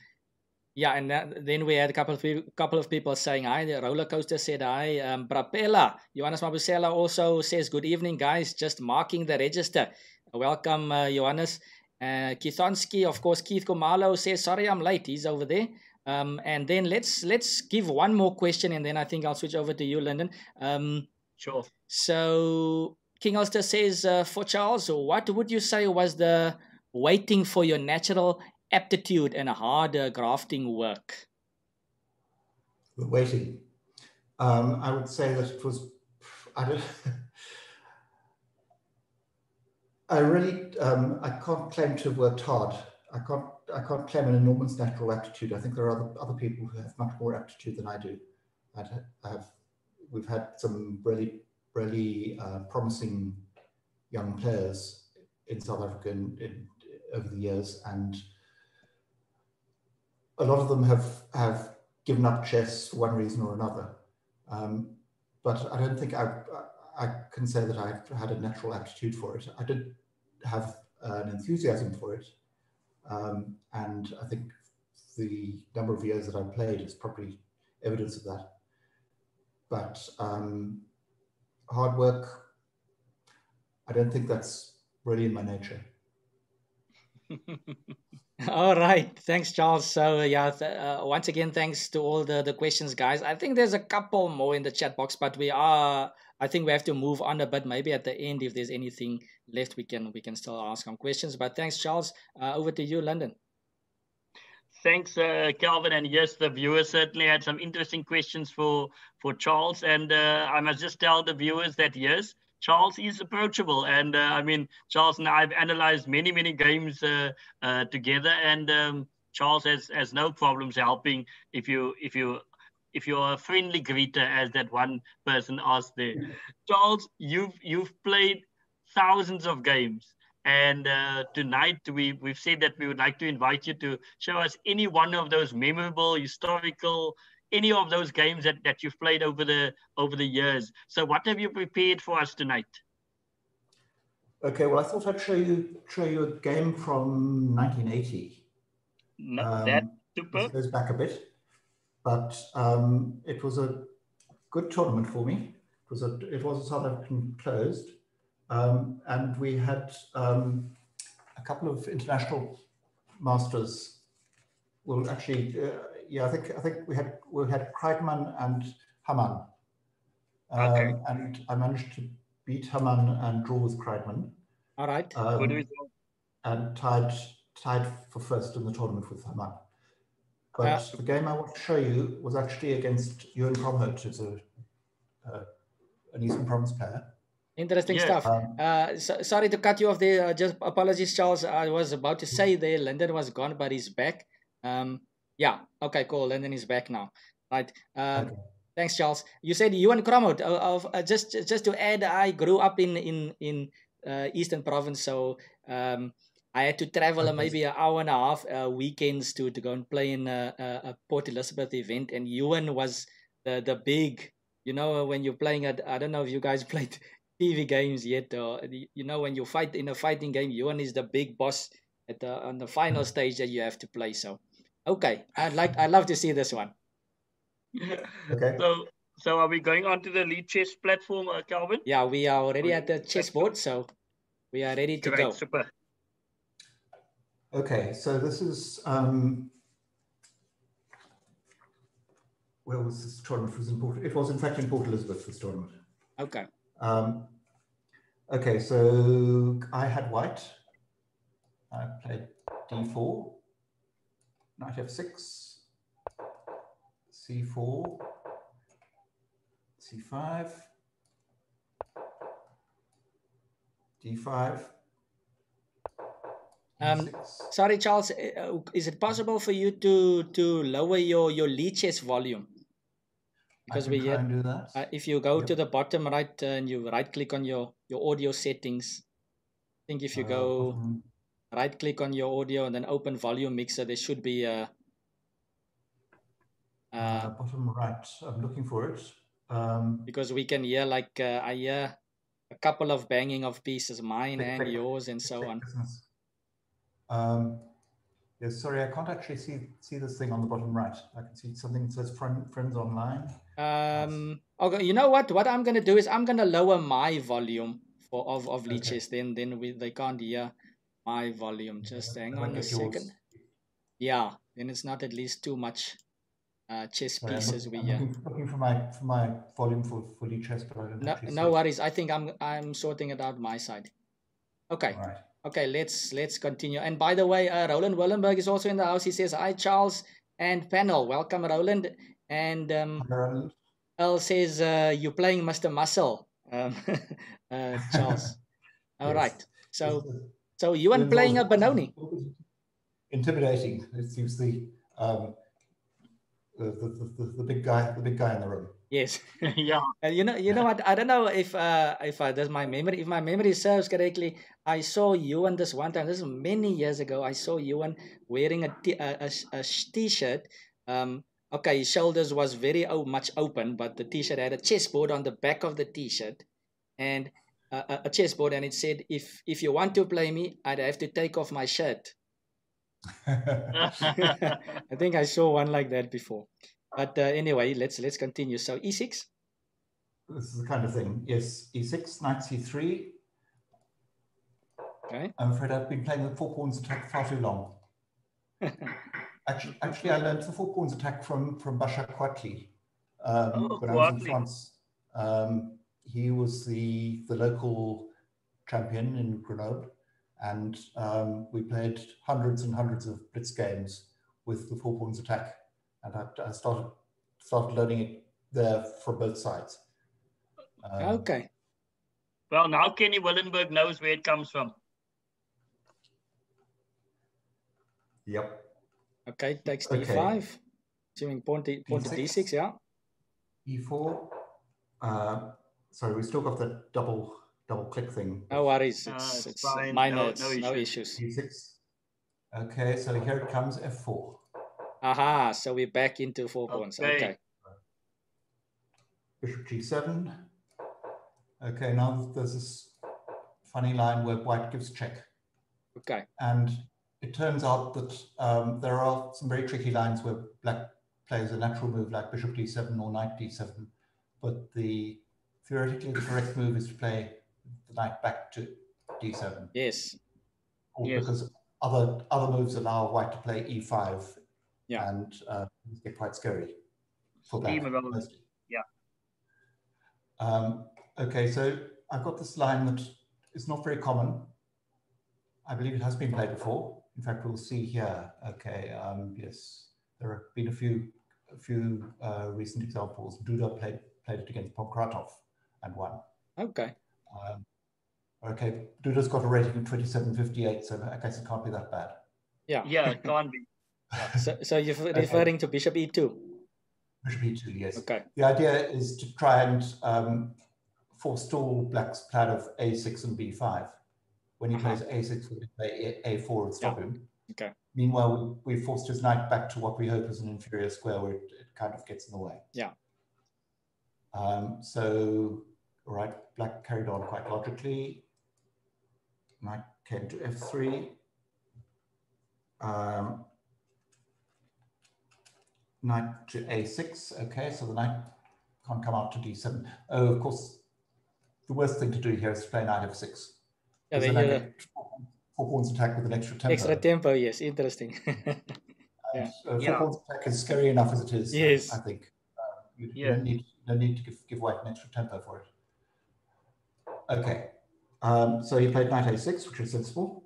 yeah, and that, then we had a couple of people, couple of people saying hi. The roller coaster said hi. Um, Brapella, Johannes Mabusela also says good evening, guys. Just marking the register. Welcome, uh, Johannes. Uh, Kithonsky, of course, Keith Komalo says, sorry, I'm late. He's over there. Um, and then let's let's give one more question, and then I think I'll switch over to you, Lyndon. Um, sure. So King Ulster says, uh, for Charles, what would you say was the weighting for your natural aptitude and a harder grafting work? The weighting. Um, I would say that it was, I don't, I really, um, I can't claim to have worked hard. I can't, I can't claim an enormous natural aptitude. I think there are other, other people who have much more aptitude than I do. i have, we've had some really, really uh, promising young players in South Africa in, in, over the years, and a lot of them have have given up chess for one reason or another. Um, but I don't think I, I can say that I've had a natural aptitude for it. I did have an enthusiasm for it. Um, and I think the number of years that I've played is probably evidence of that. But um, hard work, I don't think that's really in my nature. all right thanks charles so yeah uh, once again thanks to all the the questions guys i think there's a couple more in the chat box but we are I think we have to move on a bit. Maybe at the end, if there's anything left, we can we can still ask some questions. But thanks, Charles. Uh, over to you, Lyndon. Thanks, uh, Calvin. And yes, the viewers certainly had some interesting questions for for Charles. And uh, I must just tell the viewers that yes, Charles is approachable. And uh, I mean, Charles and I have analyzed many many games uh, uh, together, and um, Charles has has no problems helping if you if you if you're a friendly greeter, as that one person asked there. Charles, you've you've played thousands of games. And uh, tonight we, we've said that we would like to invite you to show us any one of those memorable, historical, any of those games that, that you've played over the over the years. So what have you prepared for us tonight? Okay, well I thought I'd show you show you a game from 1980. No, um, that super. goes back a bit, but um, it was a good tournament for me. It was a it was a South African closed. Um, and we had um, a couple of international masters. Well, actually, uh, yeah, I think I think we had we had Kreitmann and Hamann. Um, okay. And I managed to beat Hamann and draw with Kreitmann. All right. Um, Good result. And tied tied for first in the tournament with Hamann. But uh, the game I want to show you was actually against Ewan Cromhout, who's a, uh, an Eastern Province player. Interesting yeah. stuff. Um, uh, so, sorry to cut you off there. Uh, just apologies, Charles. I was about to say there, Lyndon was gone, but he's back. Um, yeah. Okay. Cool. Lyndon is back now. Right. Um, okay. Thanks, Charles. You said Ewan Cromhout. Uh, of uh, just just to add, I grew up in in in uh, Eastern Province, so um, I had to travel okay. maybe an hour and a half uh, weekends to to go and play in a, a, Port Elizabeth event, and Ewan was the the big. You know, when you're playing at, I don't know if you guys played TV games yet. or, you know, when you fight in a fighting game, Ewan is the big boss at the on the final stage that you have to play. So, okay, I'd like I'd love to see this one. okay. So, so are we going on to the Lichess platform, uh, Calvin? Yeah, we are already at the chessboard, so we are ready to Great, go. Super. Okay, so this is um, where was this tournament? It was in Port. It was in fact in Port Elizabeth. This tournament. Okay. Um, okay, so I had white. I played d4, knight f6, c4, c5, d5. Um, sorry, Charles. Uh, is it possible for you to to lower your your Lichess volume? because we that. Uh, if you go yep. to the bottom right uh, and you right click on your your audio settings i think if you uh, go right click on your audio and then open volume mixer there should be a uh, bottom right i'm looking for it um, because we can hear like uh, i hear a couple of banging of pieces mine and yours and so on um, Yes, sorry, I can't actually see see this thing on the bottom right. I can see something that says friend, friends online. Um. Okay. You know what? What I'm gonna do is I'm gonna lower my volume for of of Lichess. Okay. Then then we they can't hear my volume. Just hang on a second. Yeah. Then it's not at least too much uh, chess sorry, pieces we hear. Looking, looking, for my for my volume for for Lichess, but I don't. No, no worries. I think I'm I'm sorting it out my side. Okay. All right. Okay, let's let's continue. And by the way, uh, Roland Willenberg is also in the house. He says, "Hi, Charles and panel. Welcome, Roland." And um, Roland. Earl says, uh, "You're playing Mr. Muscle, um, uh, Charles." All yes. right. So, so you and playing a Benoni. Intimidating. It seems the um, the, the, the, the big guy, the big guy in the room. Yes. yeah. And you know, you know what? I don't know if uh if uh, does my memory if my memory serves correctly. I saw Ewan this one time. This is many years ago. I saw Ewan wearing a t- a, a, a t-shirt. Um. Okay, his shoulders was very oh, much open, but the t-shirt had a chessboard on the back of the t-shirt, and a, a chessboard, and it said, "If if you want to play me, I'd have to take off my shirt." I think I saw one like that before. But uh, anyway, let's let's continue. So e6. This is the kind of thing. Yes, e6, knight c3. Okay. I'm afraid I've been playing the four pawns attack far too long. actually, actually, I learned the four pawns attack from from Bachar Kouatly um, oh, when I was in France. Um, he was the the local champion in Grenoble, and um, we played hundreds and hundreds of blitz games with the four pawns attack and I, I started started learning it there from both sides. Um, okay. Well, now Kenny Willenberg knows where it comes from. Yep. Okay, takes d5. Okay. Assuming pawn to, pawn to d6, yeah. e4. Uh, sorry, we still got that double double click thing. No worries. Uh, It's, it's it's fine. minor. No- it's no no issues. issues. d6. Okay, so here it comes, f4. Aha. So we're back into four pawns. Okay. Okay. Bishop g7. Okay, now there's this funny line where white gives check. Okay. And it turns out that um, there are some very tricky lines where black plays a natural move like bishop d7 or knight d7, but the theoretically the correct move is to play the knight back to d7, Yes. or Yes. because other other moves allow white to play e5, Yeah. and uh, get quite scary for black. Yeah. Um, okay, so I've got this line that is not very common. I believe it has been played before. In fact, we'll see here. Okay, um, yes, there have been a few, a few uh, recent examples. Duda played played it against Pankratov and won. Okay. Um, okay, Duda's got a rating of 27.58, so I guess it can't be that bad. Yeah. Yeah, it can't be. So, so you're referring to bishop e2. Bishop e2, yes. Okay. The idea is to try and um, forestall Black's plan of a6 and b5. When he Uh-huh. plays a6, we play A- a4 and stop him. Okay. Meanwhile, we, we forced his knight back to what we hope is an inferior square where it, it kind of gets in the way. Yeah. Um, so, all right, Black carried on quite logically. Knight came to f3. Um, knight to a6. Okay, so the knight can't come out to d7. Oh, of course, the worst thing to do here is to play knight f6. Yeah, because then then I you're get four pawns attack with an extra tempo. extra tempo. Yes. Interesting. And, uh, four Yeah. pawns attack is scary enough as it is. Yes. I think uh, you, you don't need no need to give, give white an extra tempo for it. Okay, um, so he played knight a6, which is sensible.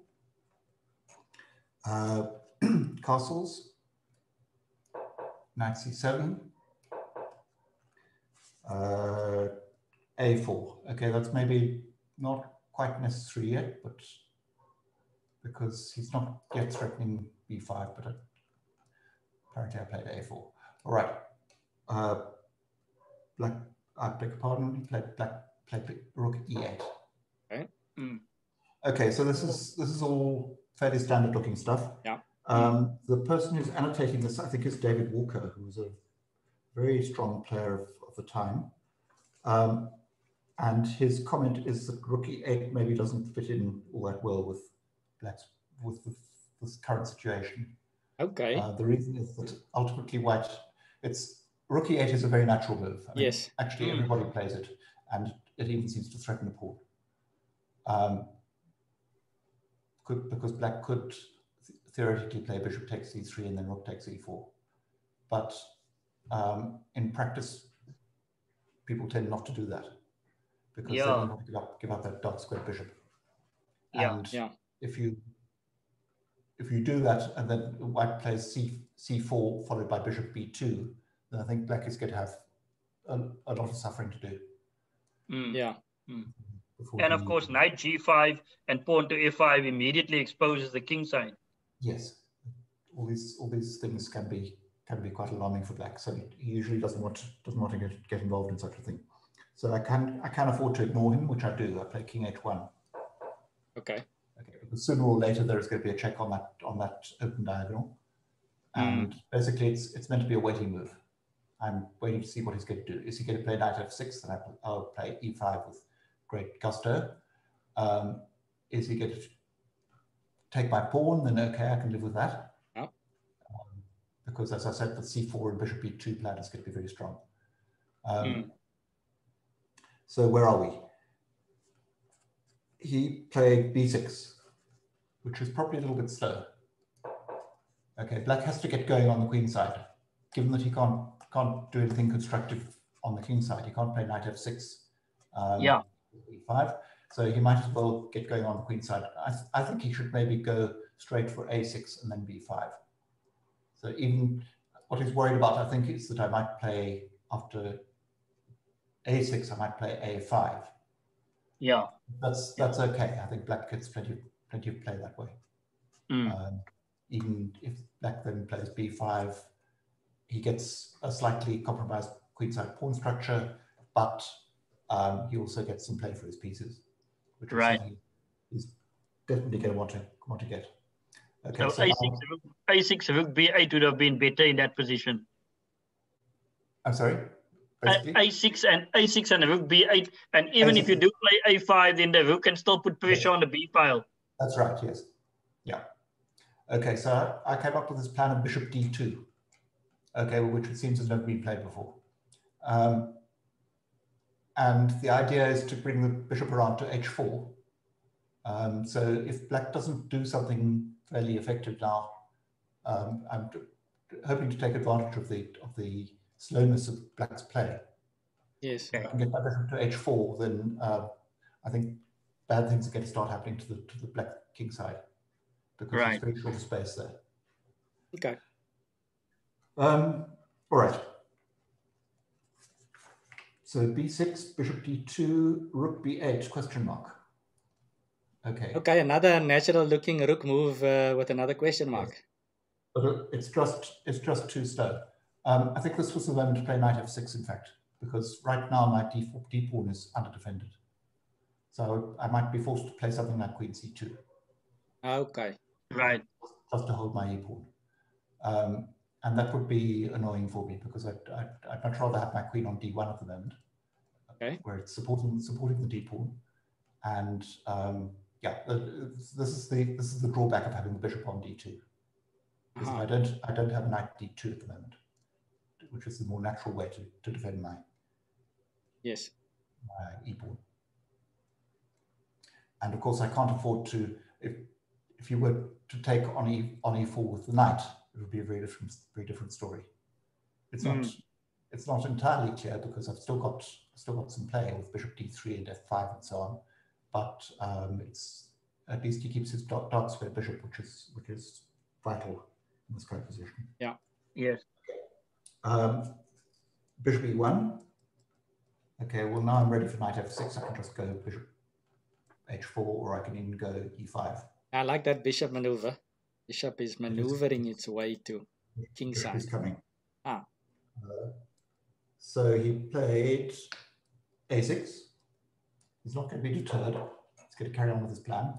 Uh, castles, knight c7, uh, a4. Okay, that's maybe not quite necessary yet, but because he's not yet threatening b5, but apparently I played a4. All right. Uh, black, I beg your pardon, he played black, played rook e8. Okay. Mm. Okay, so this is this is all fairly standard looking stuff. Yeah. Um, the person who's annotating this, I think, is David Walker, who was a very strong player of, of the time. Um, and his comment is that rook e8 maybe doesn't fit in all that well with black's with, with this current situation. Okay. Uh, the reason is that ultimately white, it's rook e8 is a very natural move. I mean, yes. Actually, Mm. everybody plays it, and it even seems to threaten the pawn. Um, could, because black could th- theoretically play bishop takes e3 and then rook takes e4. But um, in practice, people tend not to do that because they Yeah. don't want to give up, give up that dark square bishop. And Yeah. if you if you do that and then white plays c c4 followed by bishop b2, then I think black is going to have a, a lot of suffering to do. Mm. Yeah. Before And of course, knight g5 and pawn to a5 immediately exposes the king side. yes, all these all these things can be can be quite alarming for black. So he usually doesn't want doesn't want to get, get involved in such a thing. So I can't I can't afford to ignore him, which I do. I play king h1. Okay. Okay, because sooner or later there is going to be a check on that on that open diagonal, and basically it's it's meant to be a waiting move. I'm waiting to see what he's going to do. Is he going to play knight f6? Then I- I'll play e5 with great gusto. Um, is he going to take my pawn? Then okay, I can live with that. Yeah. Um, because as I said, the c4 and bishop b2 plan is going to be very strong. Um, Mm. So where are we? He played b6, which is probably a little bit slow. Okay, black has to get going on the queen side. Given that he can't can't do anything constructive on the king side, he can't play knight f6. Um, Yeah. e5. So he might as well get going on the queen side. I, th- I think he should maybe go straight for a6 and then b5. So even what he's worried about, I think, is that I might play after a6, I might play a5. Yeah. That's that's okay. I think black gets plenty plenty of play that way. Mm. Um, even if black then plays b5, he gets a slightly compromised queenside pawn structure, but um, he also gets some play for his pieces, which right. he's definitely going to want to want to get. Okay, so, so A6, now, A6 rook B8 would have been better in that position. I'm sorry. A6 and A6 and rook B8, and even A6. if you do play A5, then the rook can still put pressure on the B file. That's right. Yes. Yeah. Okay. So I came up with this plan of Bishop D2. Okay, which it seems has never been played before. Um, and the idea is to bring the bishop around to H4. Um, so if black doesn't do something fairly effective now, um, I'm hoping to take advantage of the of the slowness of black's play. Yes. If I can get my bishop to h4, then uh, I think bad things are going to start happening to the to the black king side because right. there's very short space there. Okay. Um, all right. So b6, bishop d2, rook b8, question mark. Okay. Okay, another natural looking rook move uh, with another question mark. Yes. But it's just it's just too slow. Um, I think this was the moment to play knight f6, in fact, because right now my d, d pawn is underdefended. So I might be forced to play something like queen c2. Okay. Right. Just to hold my e pawn. Um, and that would be annoying for me because I'd, I'd, I'd, much rather have my queen on d1 at the moment. Okay. Where it's supporting supporting the d pawn. And um, yeah, this is the this is the drawback of having the bishop on d2. Because uh -huh. I don't I don't have knight d2 at the moment which is the more natural way to, to defend my yes my e-pawn. And of course, I can't afford to if if you were to take on e on e4 with the knight, it would be a very different very different story. It's mm. not it's not entirely clear because I've still got still got some play with bishop d3 and f5 and so on, but um, it's at least he keeps his dark, dark square bishop, which is which is vital in this current position. Yeah. Yes. Um, bishop e1. Okay, well now I'm ready for knight f6. I can just go bishop h4 or I can even go e5. I like that bishop maneuver. Bishop is maneuvering its way to king side. Is coming. Ah. Uh, so he played a6. He's not going to be deterred. He's going to carry on with his plan.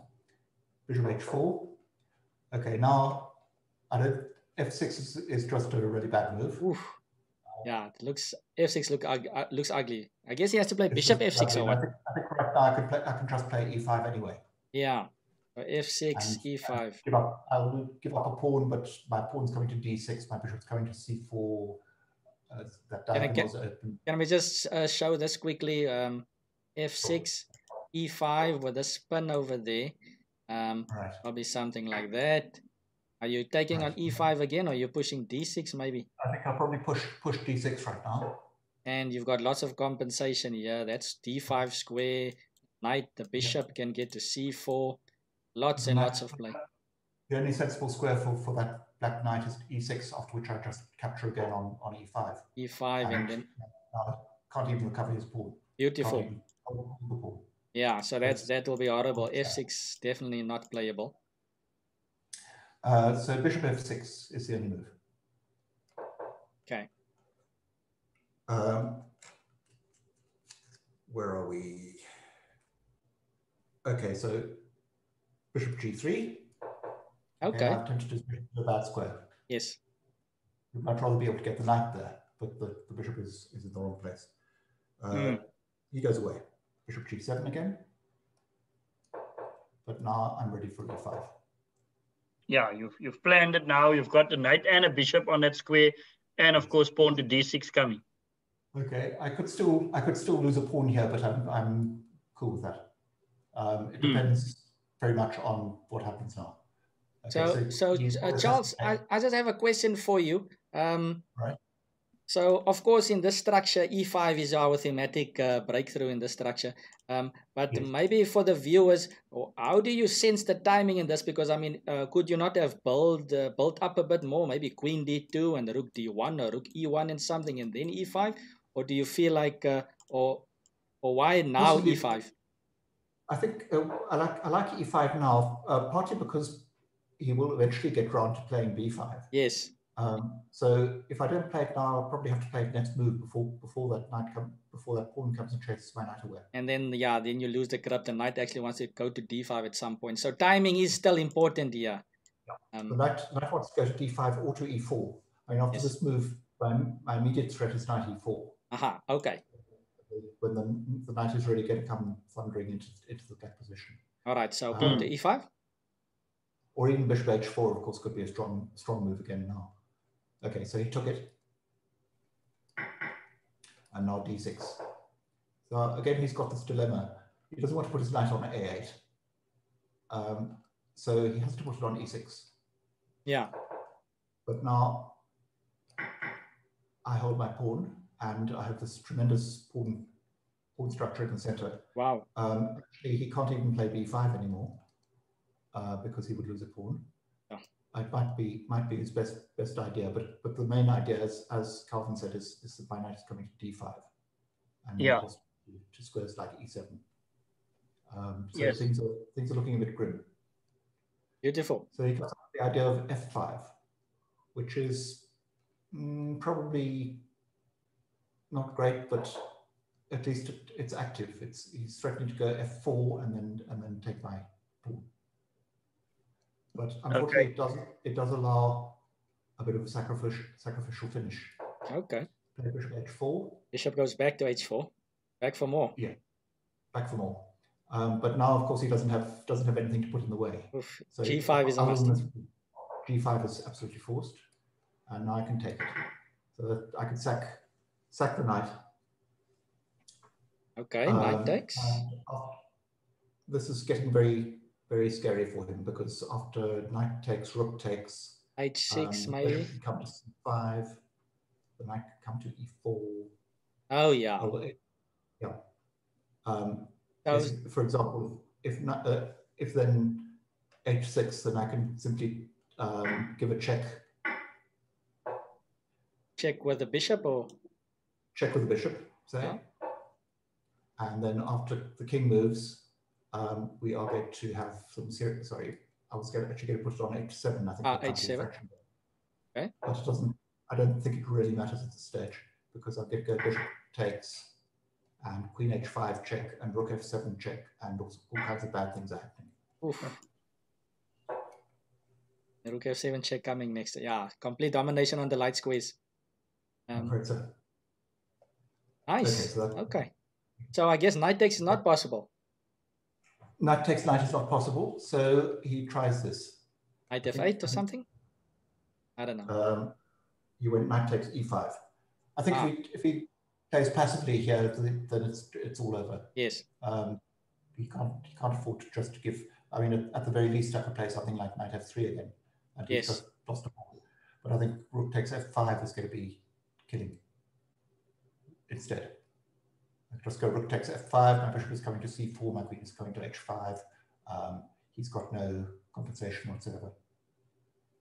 Bishop h4. Okay, now I don't. F6 is, is just a really bad move. Oof. Yeah, it looks f6 look uh, looks ugly. I guess he has to play bishop f6 or what? I think, I think I can play. I can just play e5 anyway. Yeah, f6 and e5. Give up. I'll give up a pawn, but my pawn's coming to d6. My bishop's coming to c4. Uh, that can, open. can we just uh, show this quickly? Um, f6, e5 with a spin over there. Um, right. Probably something like that. Are you taking on e5 again, or you're pushing d6 maybe? I think I'll probably push push d6 right now. And you've got lots of compensation here. That's d5 square. Knight, the bishop can get to c4. Lots and lots of play. The only sensible square for, for that black knight is e6, after which I just capture again on, on e5. e5 and, and then... Uh, can't even recover his pawn. Beautiful. Yeah, so that's that will be horrible. f6 definitely not playable. Uh, so bishop f6 is the only move. Okay. Um, where are we? Okay, so bishop g3. Okay. I've tended to the bad square. Yes. I'd rather be able to get the knight there, but the, the bishop is, is in the wrong place. Uh, mm. He goes away. Bishop g7 again. But now I'm ready for e5 yeah, you've you've planned it now. You've got a knight and a bishop on that square, and of course pawn to d6 coming. Okay, I could still I could still lose a pawn here, but I'm I'm cool with that. Um, it hmm. depends mm. very much on what happens now. Okay, so so, so uh, Charles, I, I just have a question for you. Um, right. So, of course, in this structure, E5 is our thematic uh, breakthrough in the structure. Um, but yes. maybe for the viewers, how do you sense the timing in this? Because, I mean, uh, could you not have built, uh, built up a bit more, maybe queen d2 and rook d1 or rook e1 and something, and then e5? Or do you feel like, uh, or, or why now e5? I think uh, I, like, I like e5 now, uh, partly because he will eventually get round to playing b5. Yes. Um, so if I don't play it now, I'll probably have to play it next move before before that knight come before that pawn comes and chases my knight away. And then yeah, then you lose the grip. The knight actually wants to go to d5 at some point. So timing is still important here. Yeah. Um, the knight, knight wants to go to d5 or to e4. I mean, after yes. this move, my, my immediate threat is knight e4. Aha, okay. When the, the knight is really going to come thundering into, into the black position. All right, so um, to e5? Or even bishop h4, of course, could be a strong strong move again now. Okay, so he took it. And now d6. So again, he's got this dilemma. He doesn't want to put his knight on a8. Um, so he has to put it on e6. Yeah. But now I hold my pawn and I have this tremendous pawn, pawn structure in the center. Wow. Um, he can't even play b5 anymore uh, because he would lose a pawn. It might be might be his best best idea, but but the main idea, as as Calvin said, is is that my knight is coming to d5, and yeah, to squares like e7. Um, so yes. things are things are looking a bit grim. Beautiful. So he got the idea of f5, which is mm, probably not great, but at least it, it's active. It's he's threatening to go f4 and then and then take my pawn. But unfortunately, okay. it doesn't. It does allow a bit of a sacrificial sacrificial finish. Okay. Play bishop h4. Bishop goes back to h4. Back for more. Yeah, back for more. Um, but now, of course, he doesn't have doesn't have anything to put in the way. Oof. So G5 is a. G5 is absolutely forced, and now I can take it. So that I can sack sack the knight. Okay, um, knight takes. This is getting very very scary for him because after knight takes, rook takes, h6 um, maybe come to c5, the knight come to e4. Oh yeah. Oh, yeah. Um, was... For example, if not, uh, if then h6, then I can simply um, give a check. Check with the bishop or? Check with the bishop, say. Yeah. And then after the king moves, um, we are going to have some serious, sorry, I was going to actually going to put it on H7, I think. Ah, H7. Okay. But it doesn't, I don't think it really matters at this stage because I'll get go bishop takes and queen h5 check and rook f7 check and all, all kinds of bad things are happening. Oof. rook f7 check coming next. Yeah, complete domination on the light squeeze. Um, so. Nice. Okay so, okay. so I guess knight takes is not possible. Knight takes knight is not possible, so he tries this. Knight f8 or something? I don't know. Um, he went knight takes e5. I think ah. if, he, if he plays passively here, then it's it's all over. Yes. Um, he can't he can't afford to just give. I mean, at, at, the very least, I could play something like knight f3 again, and yes. just lost a ball. But I think rook takes f5 is going to be killing instead. Just go rook takes f5, my bishop is coming to c4, my queen is coming to h5. Um, he's got no compensation whatsoever.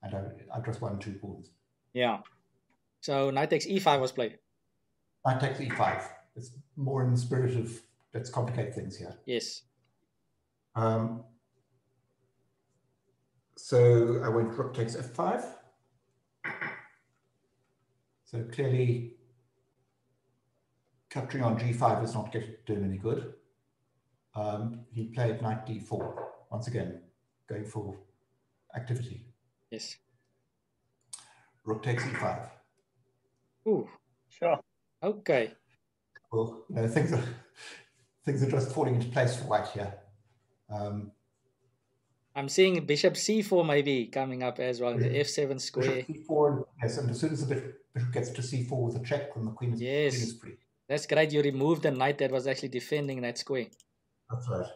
And I, I just won two pawns. Yeah. So knight takes e5 was played. Knight takes e5. It's more in the spirit of let's complicate things here. Yes. Um, so I went rook takes f5. So clearly capturing on g5 is not getting do him any good. Um, he played knight d4, once again, going for activity. Yes. Rook takes e5. Ooh, sure. Okay. Well, you know, things are things are just falling into place for white here. Um, I'm seeing bishop c4 maybe coming up as well in the f7 square. Bishop c4, yes, and as soon as the bishop gets to c4 with a check, then the queen is, yes. queen is free. That's great. You removed the knight that was actually defending that square. That's right.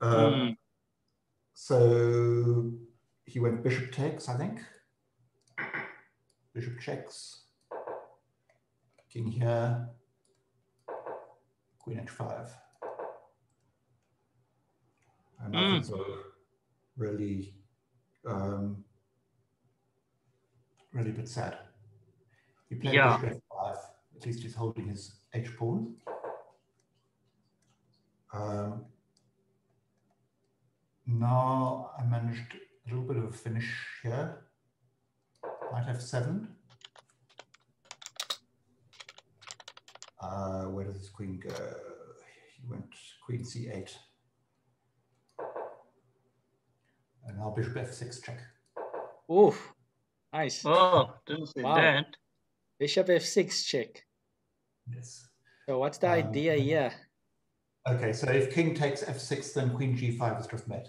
Um, mm. So he went bishop takes, I think. Bishop checks. King here. Queen h5. And mm. I think so really, um, really a bit sad. He played yeah. bishop f5 at least he's holding his H pawn. Um, now I managed a little bit of a finish here. knight f7. Uh, where does this queen go? He went queen c8. And now bishop f6 check. Oof, nice. Oh, didn't see wow. that. Bishop f6 check. Yes. So what's the um, idea here? Okay, so if king takes f6, then queen g5 is just mate.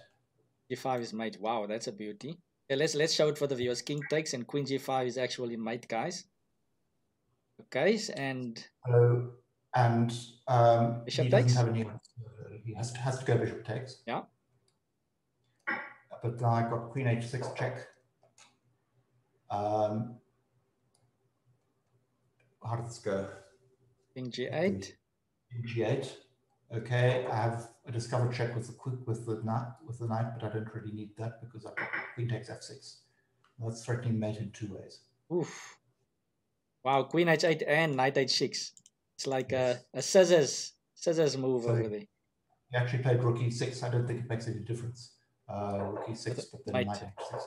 g5 is mate. Wow, that's a beauty. Yeah, let's let's show it for the viewers. King takes and queen g5 is actually mate, guys. Okay, and so and um, bishop he takes. Have any, he has to, has to go bishop takes. Yeah. But I've got queen h6 check. Um, how does this go? King g8. King g8. Okay, I have a discovered check with the quick with the knight with the knight, but I don't really need that because I've got queen takes f6. That's threatening mate in two ways. Oof. Wow, queen h8 and knight h6. It's like yes. a, a scissors scissors move so over there. He actually played rook e6. I don't think it makes any difference. Uh, rook e6, but then knight h6.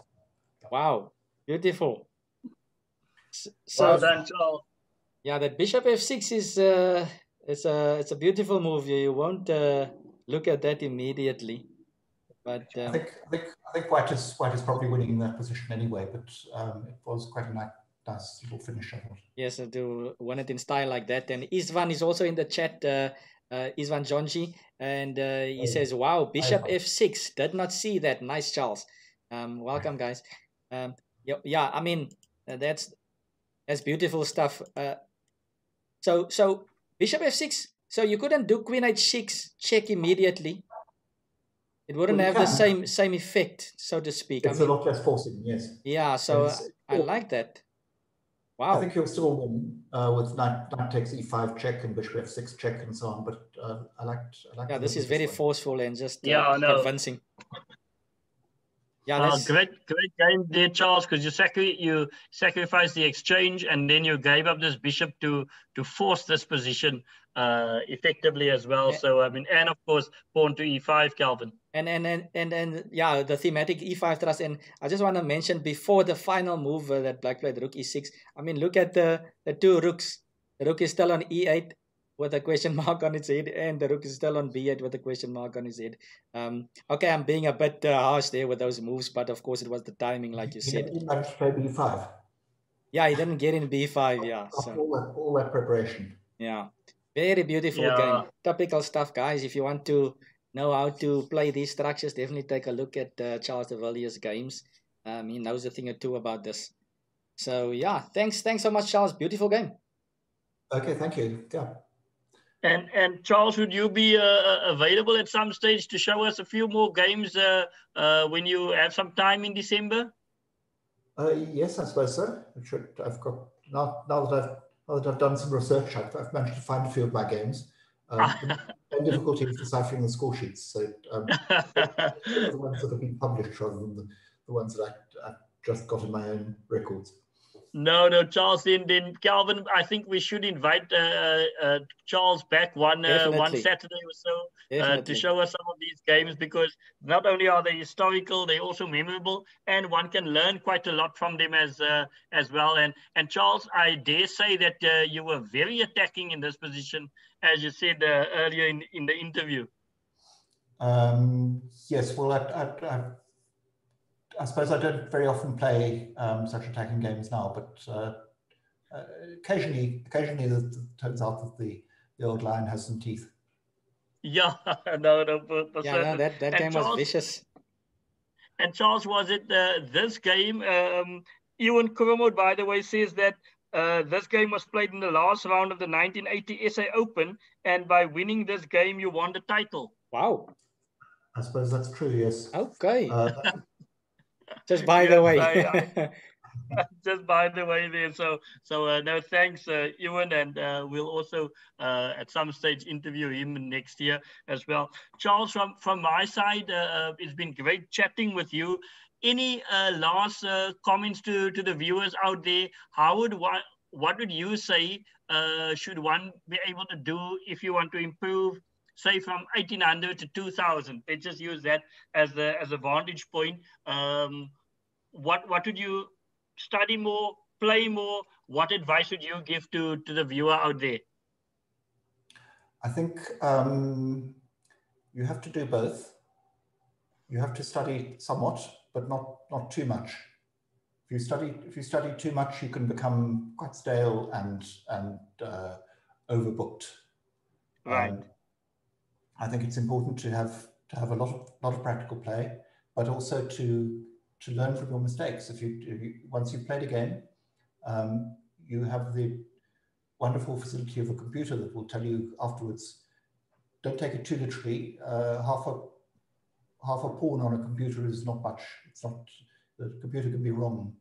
Wow, beautiful. So, well done, Charles. Yeah, that bishop f6 is uh, it's a it's a beautiful move. You won't uh, look at that immediately, but um, I think I think I think White is White is probably winning in that position anyway. But um, it was quite a nice, nice little finish, I thought. Yes, I do want it in style like that. And Isvan is also in the chat. Uh, uh, Isvan Jonji, and uh, he oh, says, "Wow, Bishop f6. Did not see that. Nice, Charles. Um, welcome, guys. Um, yeah, yeah. I mean, uh, that's that's beautiful stuff. Uh, so so Bishop f6. So you couldn't do queen h6 check immediately. It wouldn't well, have can. the same same effect, so to speak. It's I mean, a lot less forcing, yes. Yeah, so uh, I like that. Wow. I think you'll still win uh, with knight, knight takes e5 check and bishop f6 check and so on. But uh, I liked. I liked yeah, this is very forceful and just uh, yeah, no. convincing. Yeah, uh, great, great game there, Charles. Because you sacri- you sacrificed the exchange, and then you gave up this bishop to to force this position uh, effectively as well. So I mean, and of course, pawn to e5, Calvin. And and and and, and yeah, the thematic e5 thrust. And I just want to mention before the final move uh, that Black played rook e6. I mean, look at the the two rooks. The rook is still on e8 with a question mark on its head, and the rook is still on b8 with a question mark on his head. Um, okay, I'm being a bit uh, harsh there with those moves, but of course it was the timing, like you said. He managed to play b5. Yeah, he didn't get in b5. Yeah, so. all, that, all that preparation. Yeah, very beautiful yeah. game. Typical stuff, guys. If you want to know how to play these structures, definitely take a look at uh, Charles de Villiers' games. Um, he knows a thing or two about this. So yeah, thanks, thanks so much, Charles. Beautiful game. Okay, thank you. Yeah. And and Charles, would you be uh, uh, available at some stage to show us a few more games uh, uh, when you have some time in December? Uh, yes, I suppose so. I should. I've got now. Now that I've now that I've done some research, I've, I've managed to find a few of my games. Um, difficulty with deciphering the score sheets, so um, the ones that have been published rather than the, the ones that I, I've just got in my own records. No, no, Charles. Then, then Calvin, I think we should invite uh, uh, Charles back one uh, one Saturday or so uh, to show us some of these games because not only are they historical, they're also memorable, and one can learn quite a lot from them as uh, as well. And and Charles, I dare say that uh, you were very attacking in this position, as you said earlier in in the interview. Um, yes, well, I, I, I I suppose I don't very often play um, such attacking games now, but uh, uh, occasionally, occasionally it turns out that the, the old lion has some teeth. Yeah, no, no, for, yeah, no, that, that game Charles, was vicious. And Charles, was it uh, this game? Um, Ewan Cromhout, by the way, says that uh, this game was played in the last round of the 1980 SA Open, and by winning this game, you won the title. Wow. I suppose that's true, yes. Okay. Uh, just by the way. I, just by the way there. So, so uh, no, thanks, uh, Ewan, and uh, we'll also uh, at some stage interview him next year as well. Charles, from from my side, uh, uh, it's been great chatting with you. Any last comments to to the viewers out there? How would what what would you say should one be able to do if you want to improve say from 1800 to 2000. Let's just use that as a, as a vantage point. Um, what, what would you study more, play more? What advice would you give to, to the viewer out there? I think um, you have to do both. You have to study somewhat, but not, not too much. If you study, if you study too much, you can become quite stale and, and uh, overbooked. Right. Um, I think it's important to have to have a lot of lot of practical play, but also to to learn from your mistakes. If you, if you once you've played a game, um, you have the wonderful facility of a computer that will tell you afterwards. Don't take it too literally. Uh, half a half a pawn on a computer is not much. It's not the computer can be wrong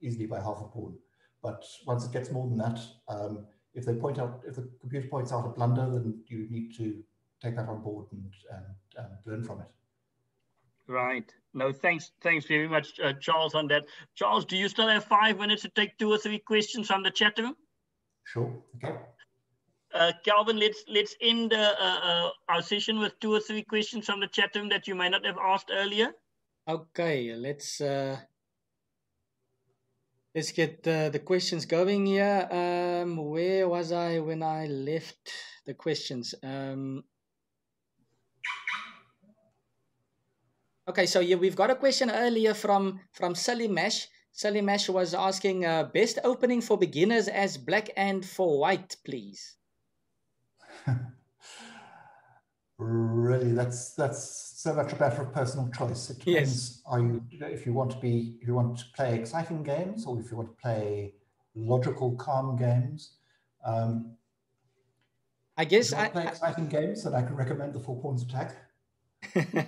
easily by half a pawn. But once it gets more than that, um, if they point out, if the computer points out a blunder, then you need to take that on board and, and, and learn from it. Right. No, thanks. Thanks very much, uh, Charles, on that. Charles, do you still have five minutes to take two or three questions from the chat room? Sure. Okay. Uh, Calvin, let's let's end uh, uh, our session with two or three questions from the chat room that you might not have asked earlier. Okay, let's uh, let's get uh, the questions going here. Um, where was I when I left the questions? Um, Okay, so yeah, we've got a question earlier from from Sally Mesh. Sally Mesh was asking uh, best opening for beginners as black and for white, please. really, that's that's so much a matter of personal choice. It depends. Yes. Are you if you want to be if you want to play exciting games or if you want to play logical, calm games. Um, I guess I play exciting games, then I can recommend the Four Pawns Attack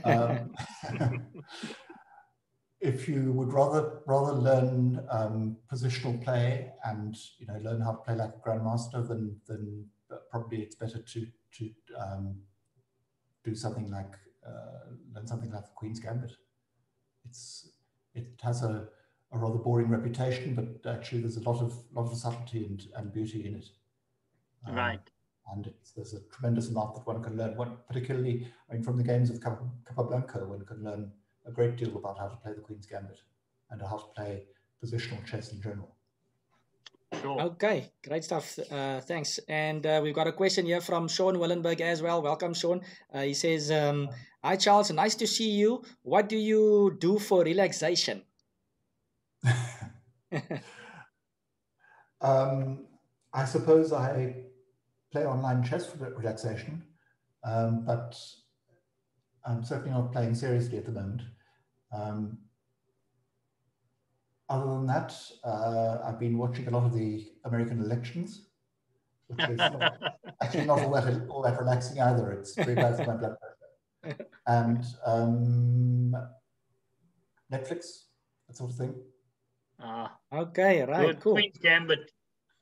um, if you would rather rather learn um, positional play and you know learn how to play like a grandmaster, then then probably it's better to to um, do something like uh, learn something like the Queen's Gambit. It's it has a, a rather boring reputation, but actually there's a lot of lot of subtlety and, and beauty in it. Um, right and there's a tremendous amount that one can learn. One, particularly, I mean, from the games of Capablanca, one can learn a great deal about how to play the Queen's Gambit and how to play positional chess in general. Sure. Okay, great stuff. Uh, thanks. And uh, we've got a question here from Sean Willenberg as well. Welcome, Sean. Uh, he says, um, Hi, Charles. Nice to see you. What do you do for relaxation? um, I suppose I play online chess for relaxation, um, but I'm certainly not playing seriously at the moment. Um, other than that, uh, I've been watching a lot of the American elections, which is not, actually not all that, all that relaxing either. It's very bad for my blood pressure. And um, Netflix, that sort of thing. Ah, okay, right, Good. cool. Queen's Gambit.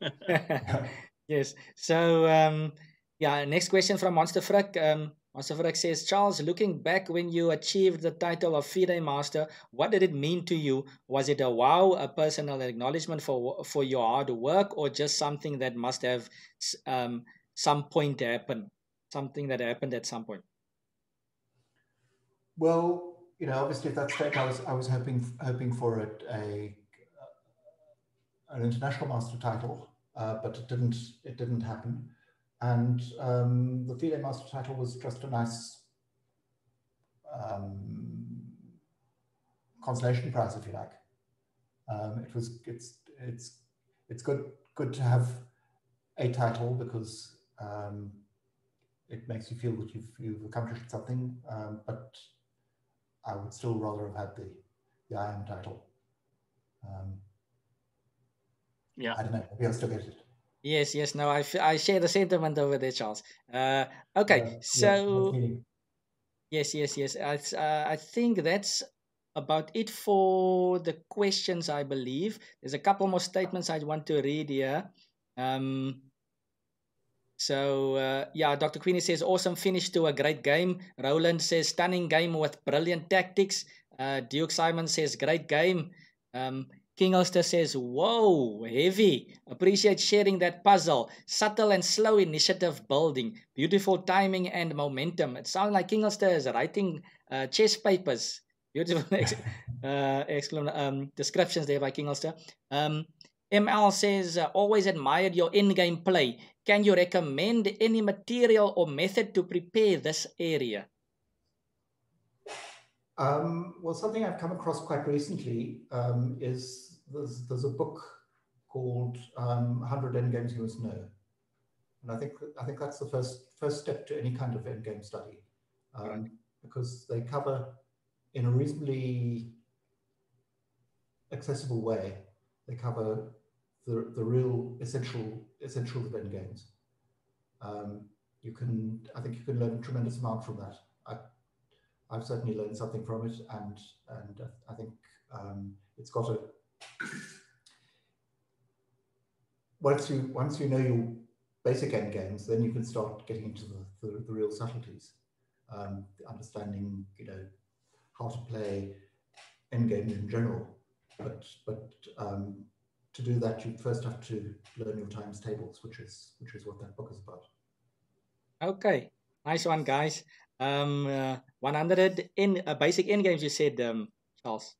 Yes. So, um, yeah, next question from Monster Frick. Um, Monster Frick says, Charles, looking back when you achieved the title of FIDE Master, what did it mean to you? Was it a wow, a personal acknowledgement for for your hard work, or just something that must have um, some point happen, something that happened at some point? Well, you know, obviously at that stage, I was I was hoping hoping for a, a an international master title uh, but it didn't it didn't happen. And um, the FIDE Master title was just a nice um, consolation prize, if you like. Um, it was it's it's it's good good to have a title because um, it makes you feel that you've you've accomplished something. Um, but I would still rather have had the the IM title. Um, yeah. I don't know. Maybe I'll still get it. Yes, yes. No, I, I share the sentiment over there, Charles. Uh, okay, uh, so yeah, yes, yes, yes. I, uh, I think that's about it for the questions. I believe there's a couple more statements I want to read here. Um, so uh, yeah, Dr. Queenie says awesome finish to a great game. Roland says stunning game with brilliant tactics. Uh, Duke Simon says great game. Um, King Ulster says, Whoa, heavy. Appreciate sharing that puzzle. Subtle and slow initiative building. Beautiful timing and momentum. It sounds like King Ulster is writing uh, chess papers Beautiful uh, excellent um, descriptions there by King Ulster. Um, ML says, uh, always admired your endgame play. Can you recommend any material or method to prepare this area? Um, well, something I've come across quite recently um, is there's, there's a book called um, 100 Endgames You Must Know. And I think I think that's the first first step to any kind of endgame study, um, right. because they cover in a reasonably accessible way. They cover the, the real essential essentials of endgames. Um, you can I think you can learn a tremendous amount from that. I, I've certainly learned something from it, and and I think um, it's got a once you once you know your basic end games, then you can start getting into the, the, the real subtleties, um, understanding you know how to play end games in general. But but um, to do that, you first have to learn your times tables, which is which is what that book is about. Okay, nice one, guys. Um, uh, 100 in uh, basic end games. You said, um, Charles.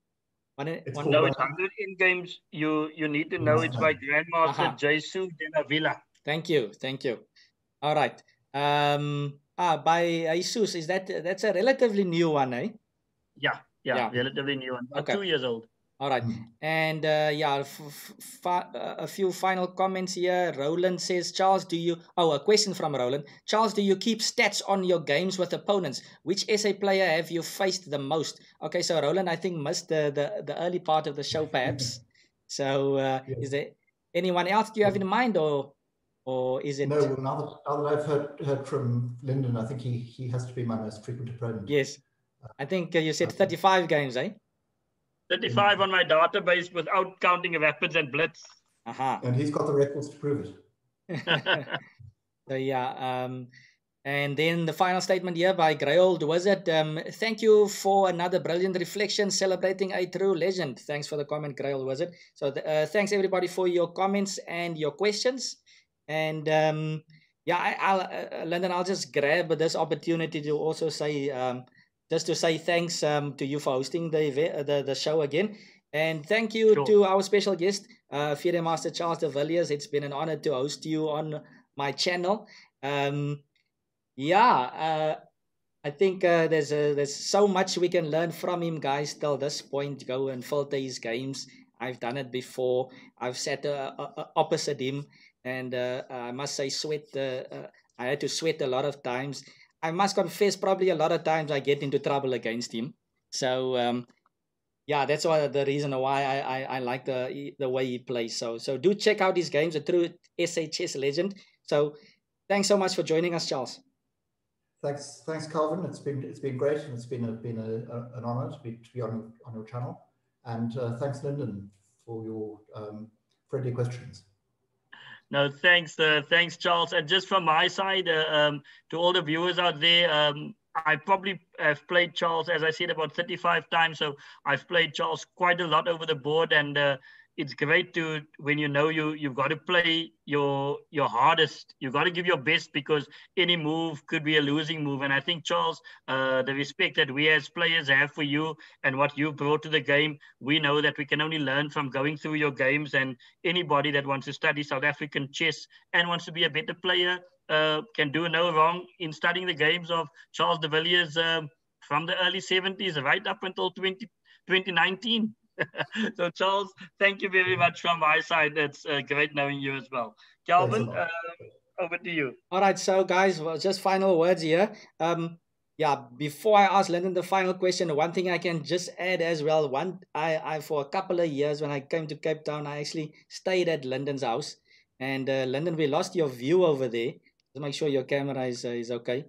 One, it's one, no, it's 100 Endgames. You you need to know it's by Grandmaster uh-huh. Jesús de la Villa. Thank you, thank you. All right. Um, ah, by Jesus, is that that's a relatively new one, eh? Yeah, yeah, yeah. relatively new one. About okay. two years old. All right. Mm. And uh, yeah, uh, a few final comments here. Roland says, Charles, do you. Oh, a question from Roland. Charles, do you keep stats on your games with opponents? Which SA player have you faced the most? Okay, so Roland, I think, missed the, the, the early part of the show, perhaps. so uh, yes. is there anyone else do you have in mind, or or is it? No, well, now that, now that I've heard, heard from Lyndon, I think he, he has to be my most frequent opponent. Yes. I think uh, you said 35 games, eh? 35 on my database without counting weapons and blitz. Uh-huh. And he's got the records to prove it. so yeah, um, and then the final statement here by Grey Old Wizard. Um, thank you for another brilliant reflection celebrating a true legend. Thanks for the comment, Grey Old Wizard. So the, uh, thanks everybody for your comments and your questions. And um, yeah, I, will uh, Lyndon, I'll just grab this opportunity to also say um, just to say thanks um, to you for hosting the, the, the show again. And thank you sure. to our special guest, uh, Master Charles de Villiers. It's been an honor to host you on my channel. Um, yeah, uh, I think uh, there's a, there's so much we can learn from him, guys. Till this point, go and filter his games. I've done it before. I've sat uh, uh, uh opposite him, and uh, I must say, sweat. I had to sweat a lot of times. I must confess, probably a lot of times I get into trouble against him. So um, yeah, that's why the reason why I, I, I like the the way he plays. So so do check out his games, a true SHS legend. So thanks so much for joining us, Charles. Thanks, thanks, Calvin. It's been it's been great, and it's been a, been a, a, an honor to be to be on on your channel. And uh, thanks, Lyndon, for your um, friendly questions. No, thanks, uh, thanks, Charles. And just from my side, uh, um, to all the viewers out there, um, I probably have played Charles, as I said, about 35 times. So I've played Charles quite a lot over the board, and uh, it's great to when you know you you've got to play your your hardest. You've got to give your best because any move could be a losing move. And i think charles uh, the respect that we as players have for you and what you've brought to the game we know that we can only learn from going through your games. And anybody that wants to study south african chess and wants to be a better player uh, can do no wrong in studying the games of charles de villiers um, from the early 70s right up until 20, 2019 so, Charles, thank you very much from my side. It's uh, great knowing you as well. Calvin, uh, over to you. All right, so guys, well, just final words here. Um, yeah, before I ask Lyndon the final question, one thing I can just add as well. One, I, I for a couple of years when I came to Cape Town, I actually stayed at Lyndon's house. And uh, Lyndon, we lost your view over there. Just make sure your camera is uh, is okay.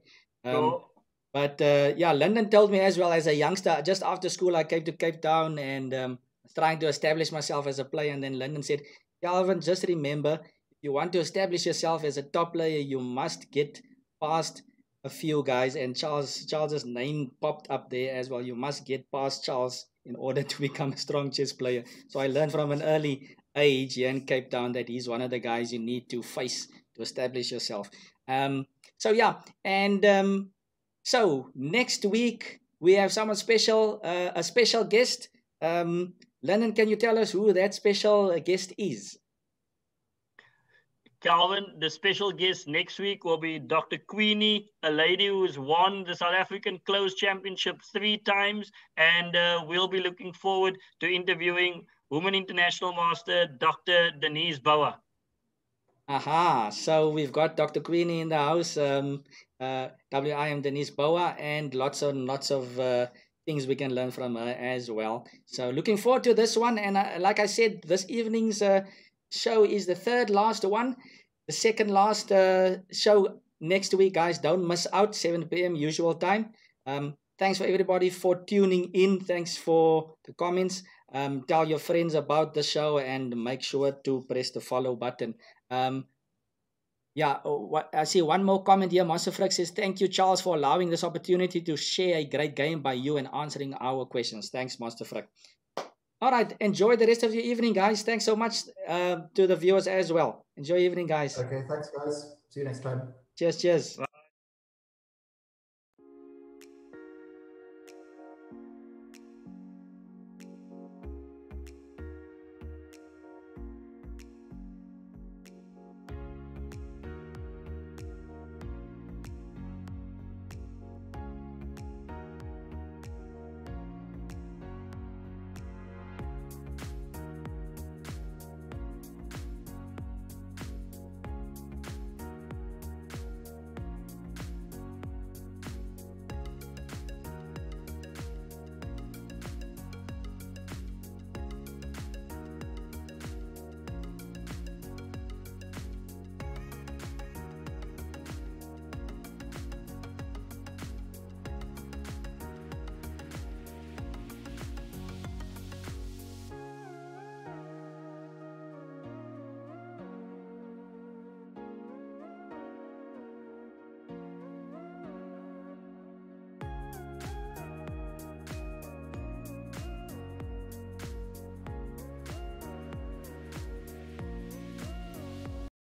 Um, sure. But uh, yeah, Lyndon told me as well as a youngster, just after school, I came to Cape Town and um, trying to establish myself as a player. And then Lyndon said, Calvin, just remember, if you want to establish yourself as a top player, you must get past a few guys. And Charles Charles's name popped up there as well. You must get past Charles in order to become a strong chess player. So I learned from an early age here in Cape Town that he's one of the guys you need to face to establish yourself. Um, so yeah, and um, so next week we have someone special, uh, a special guest. Um, Lennon, can you tell us who that special guest is? Calvin, the special guest next week will be Dr. Queenie, a lady who's won the South African Close Championship three times. And uh, we'll be looking forward to interviewing Women International Master Dr. Denise Bauer. Aha, so we've got Dr. Queenie in the house. Um, uh, WIM Denise Bauer, and lots of lots of uh, things we can learn from her as well. So looking forward to this one. And uh, like I said, this evening's uh, show is the third last one. The second last uh, show next week, guys. Don't miss out, 7 p.m. usual time. Um, thanks for everybody for tuning in. Thanks for the comments. Um, tell your friends about the show and make sure to press the follow button. Um, yeah, oh, I see one more comment here. Master Frick says, Thank you, Charles, for allowing this opportunity to share a great game by you and answering our questions. Thanks, Master Frick. All right, enjoy the rest of your evening, guys. Thanks so much uh, to the viewers as well. Enjoy evening, guys. Okay, thanks, guys. See you next time. Cheers, cheers.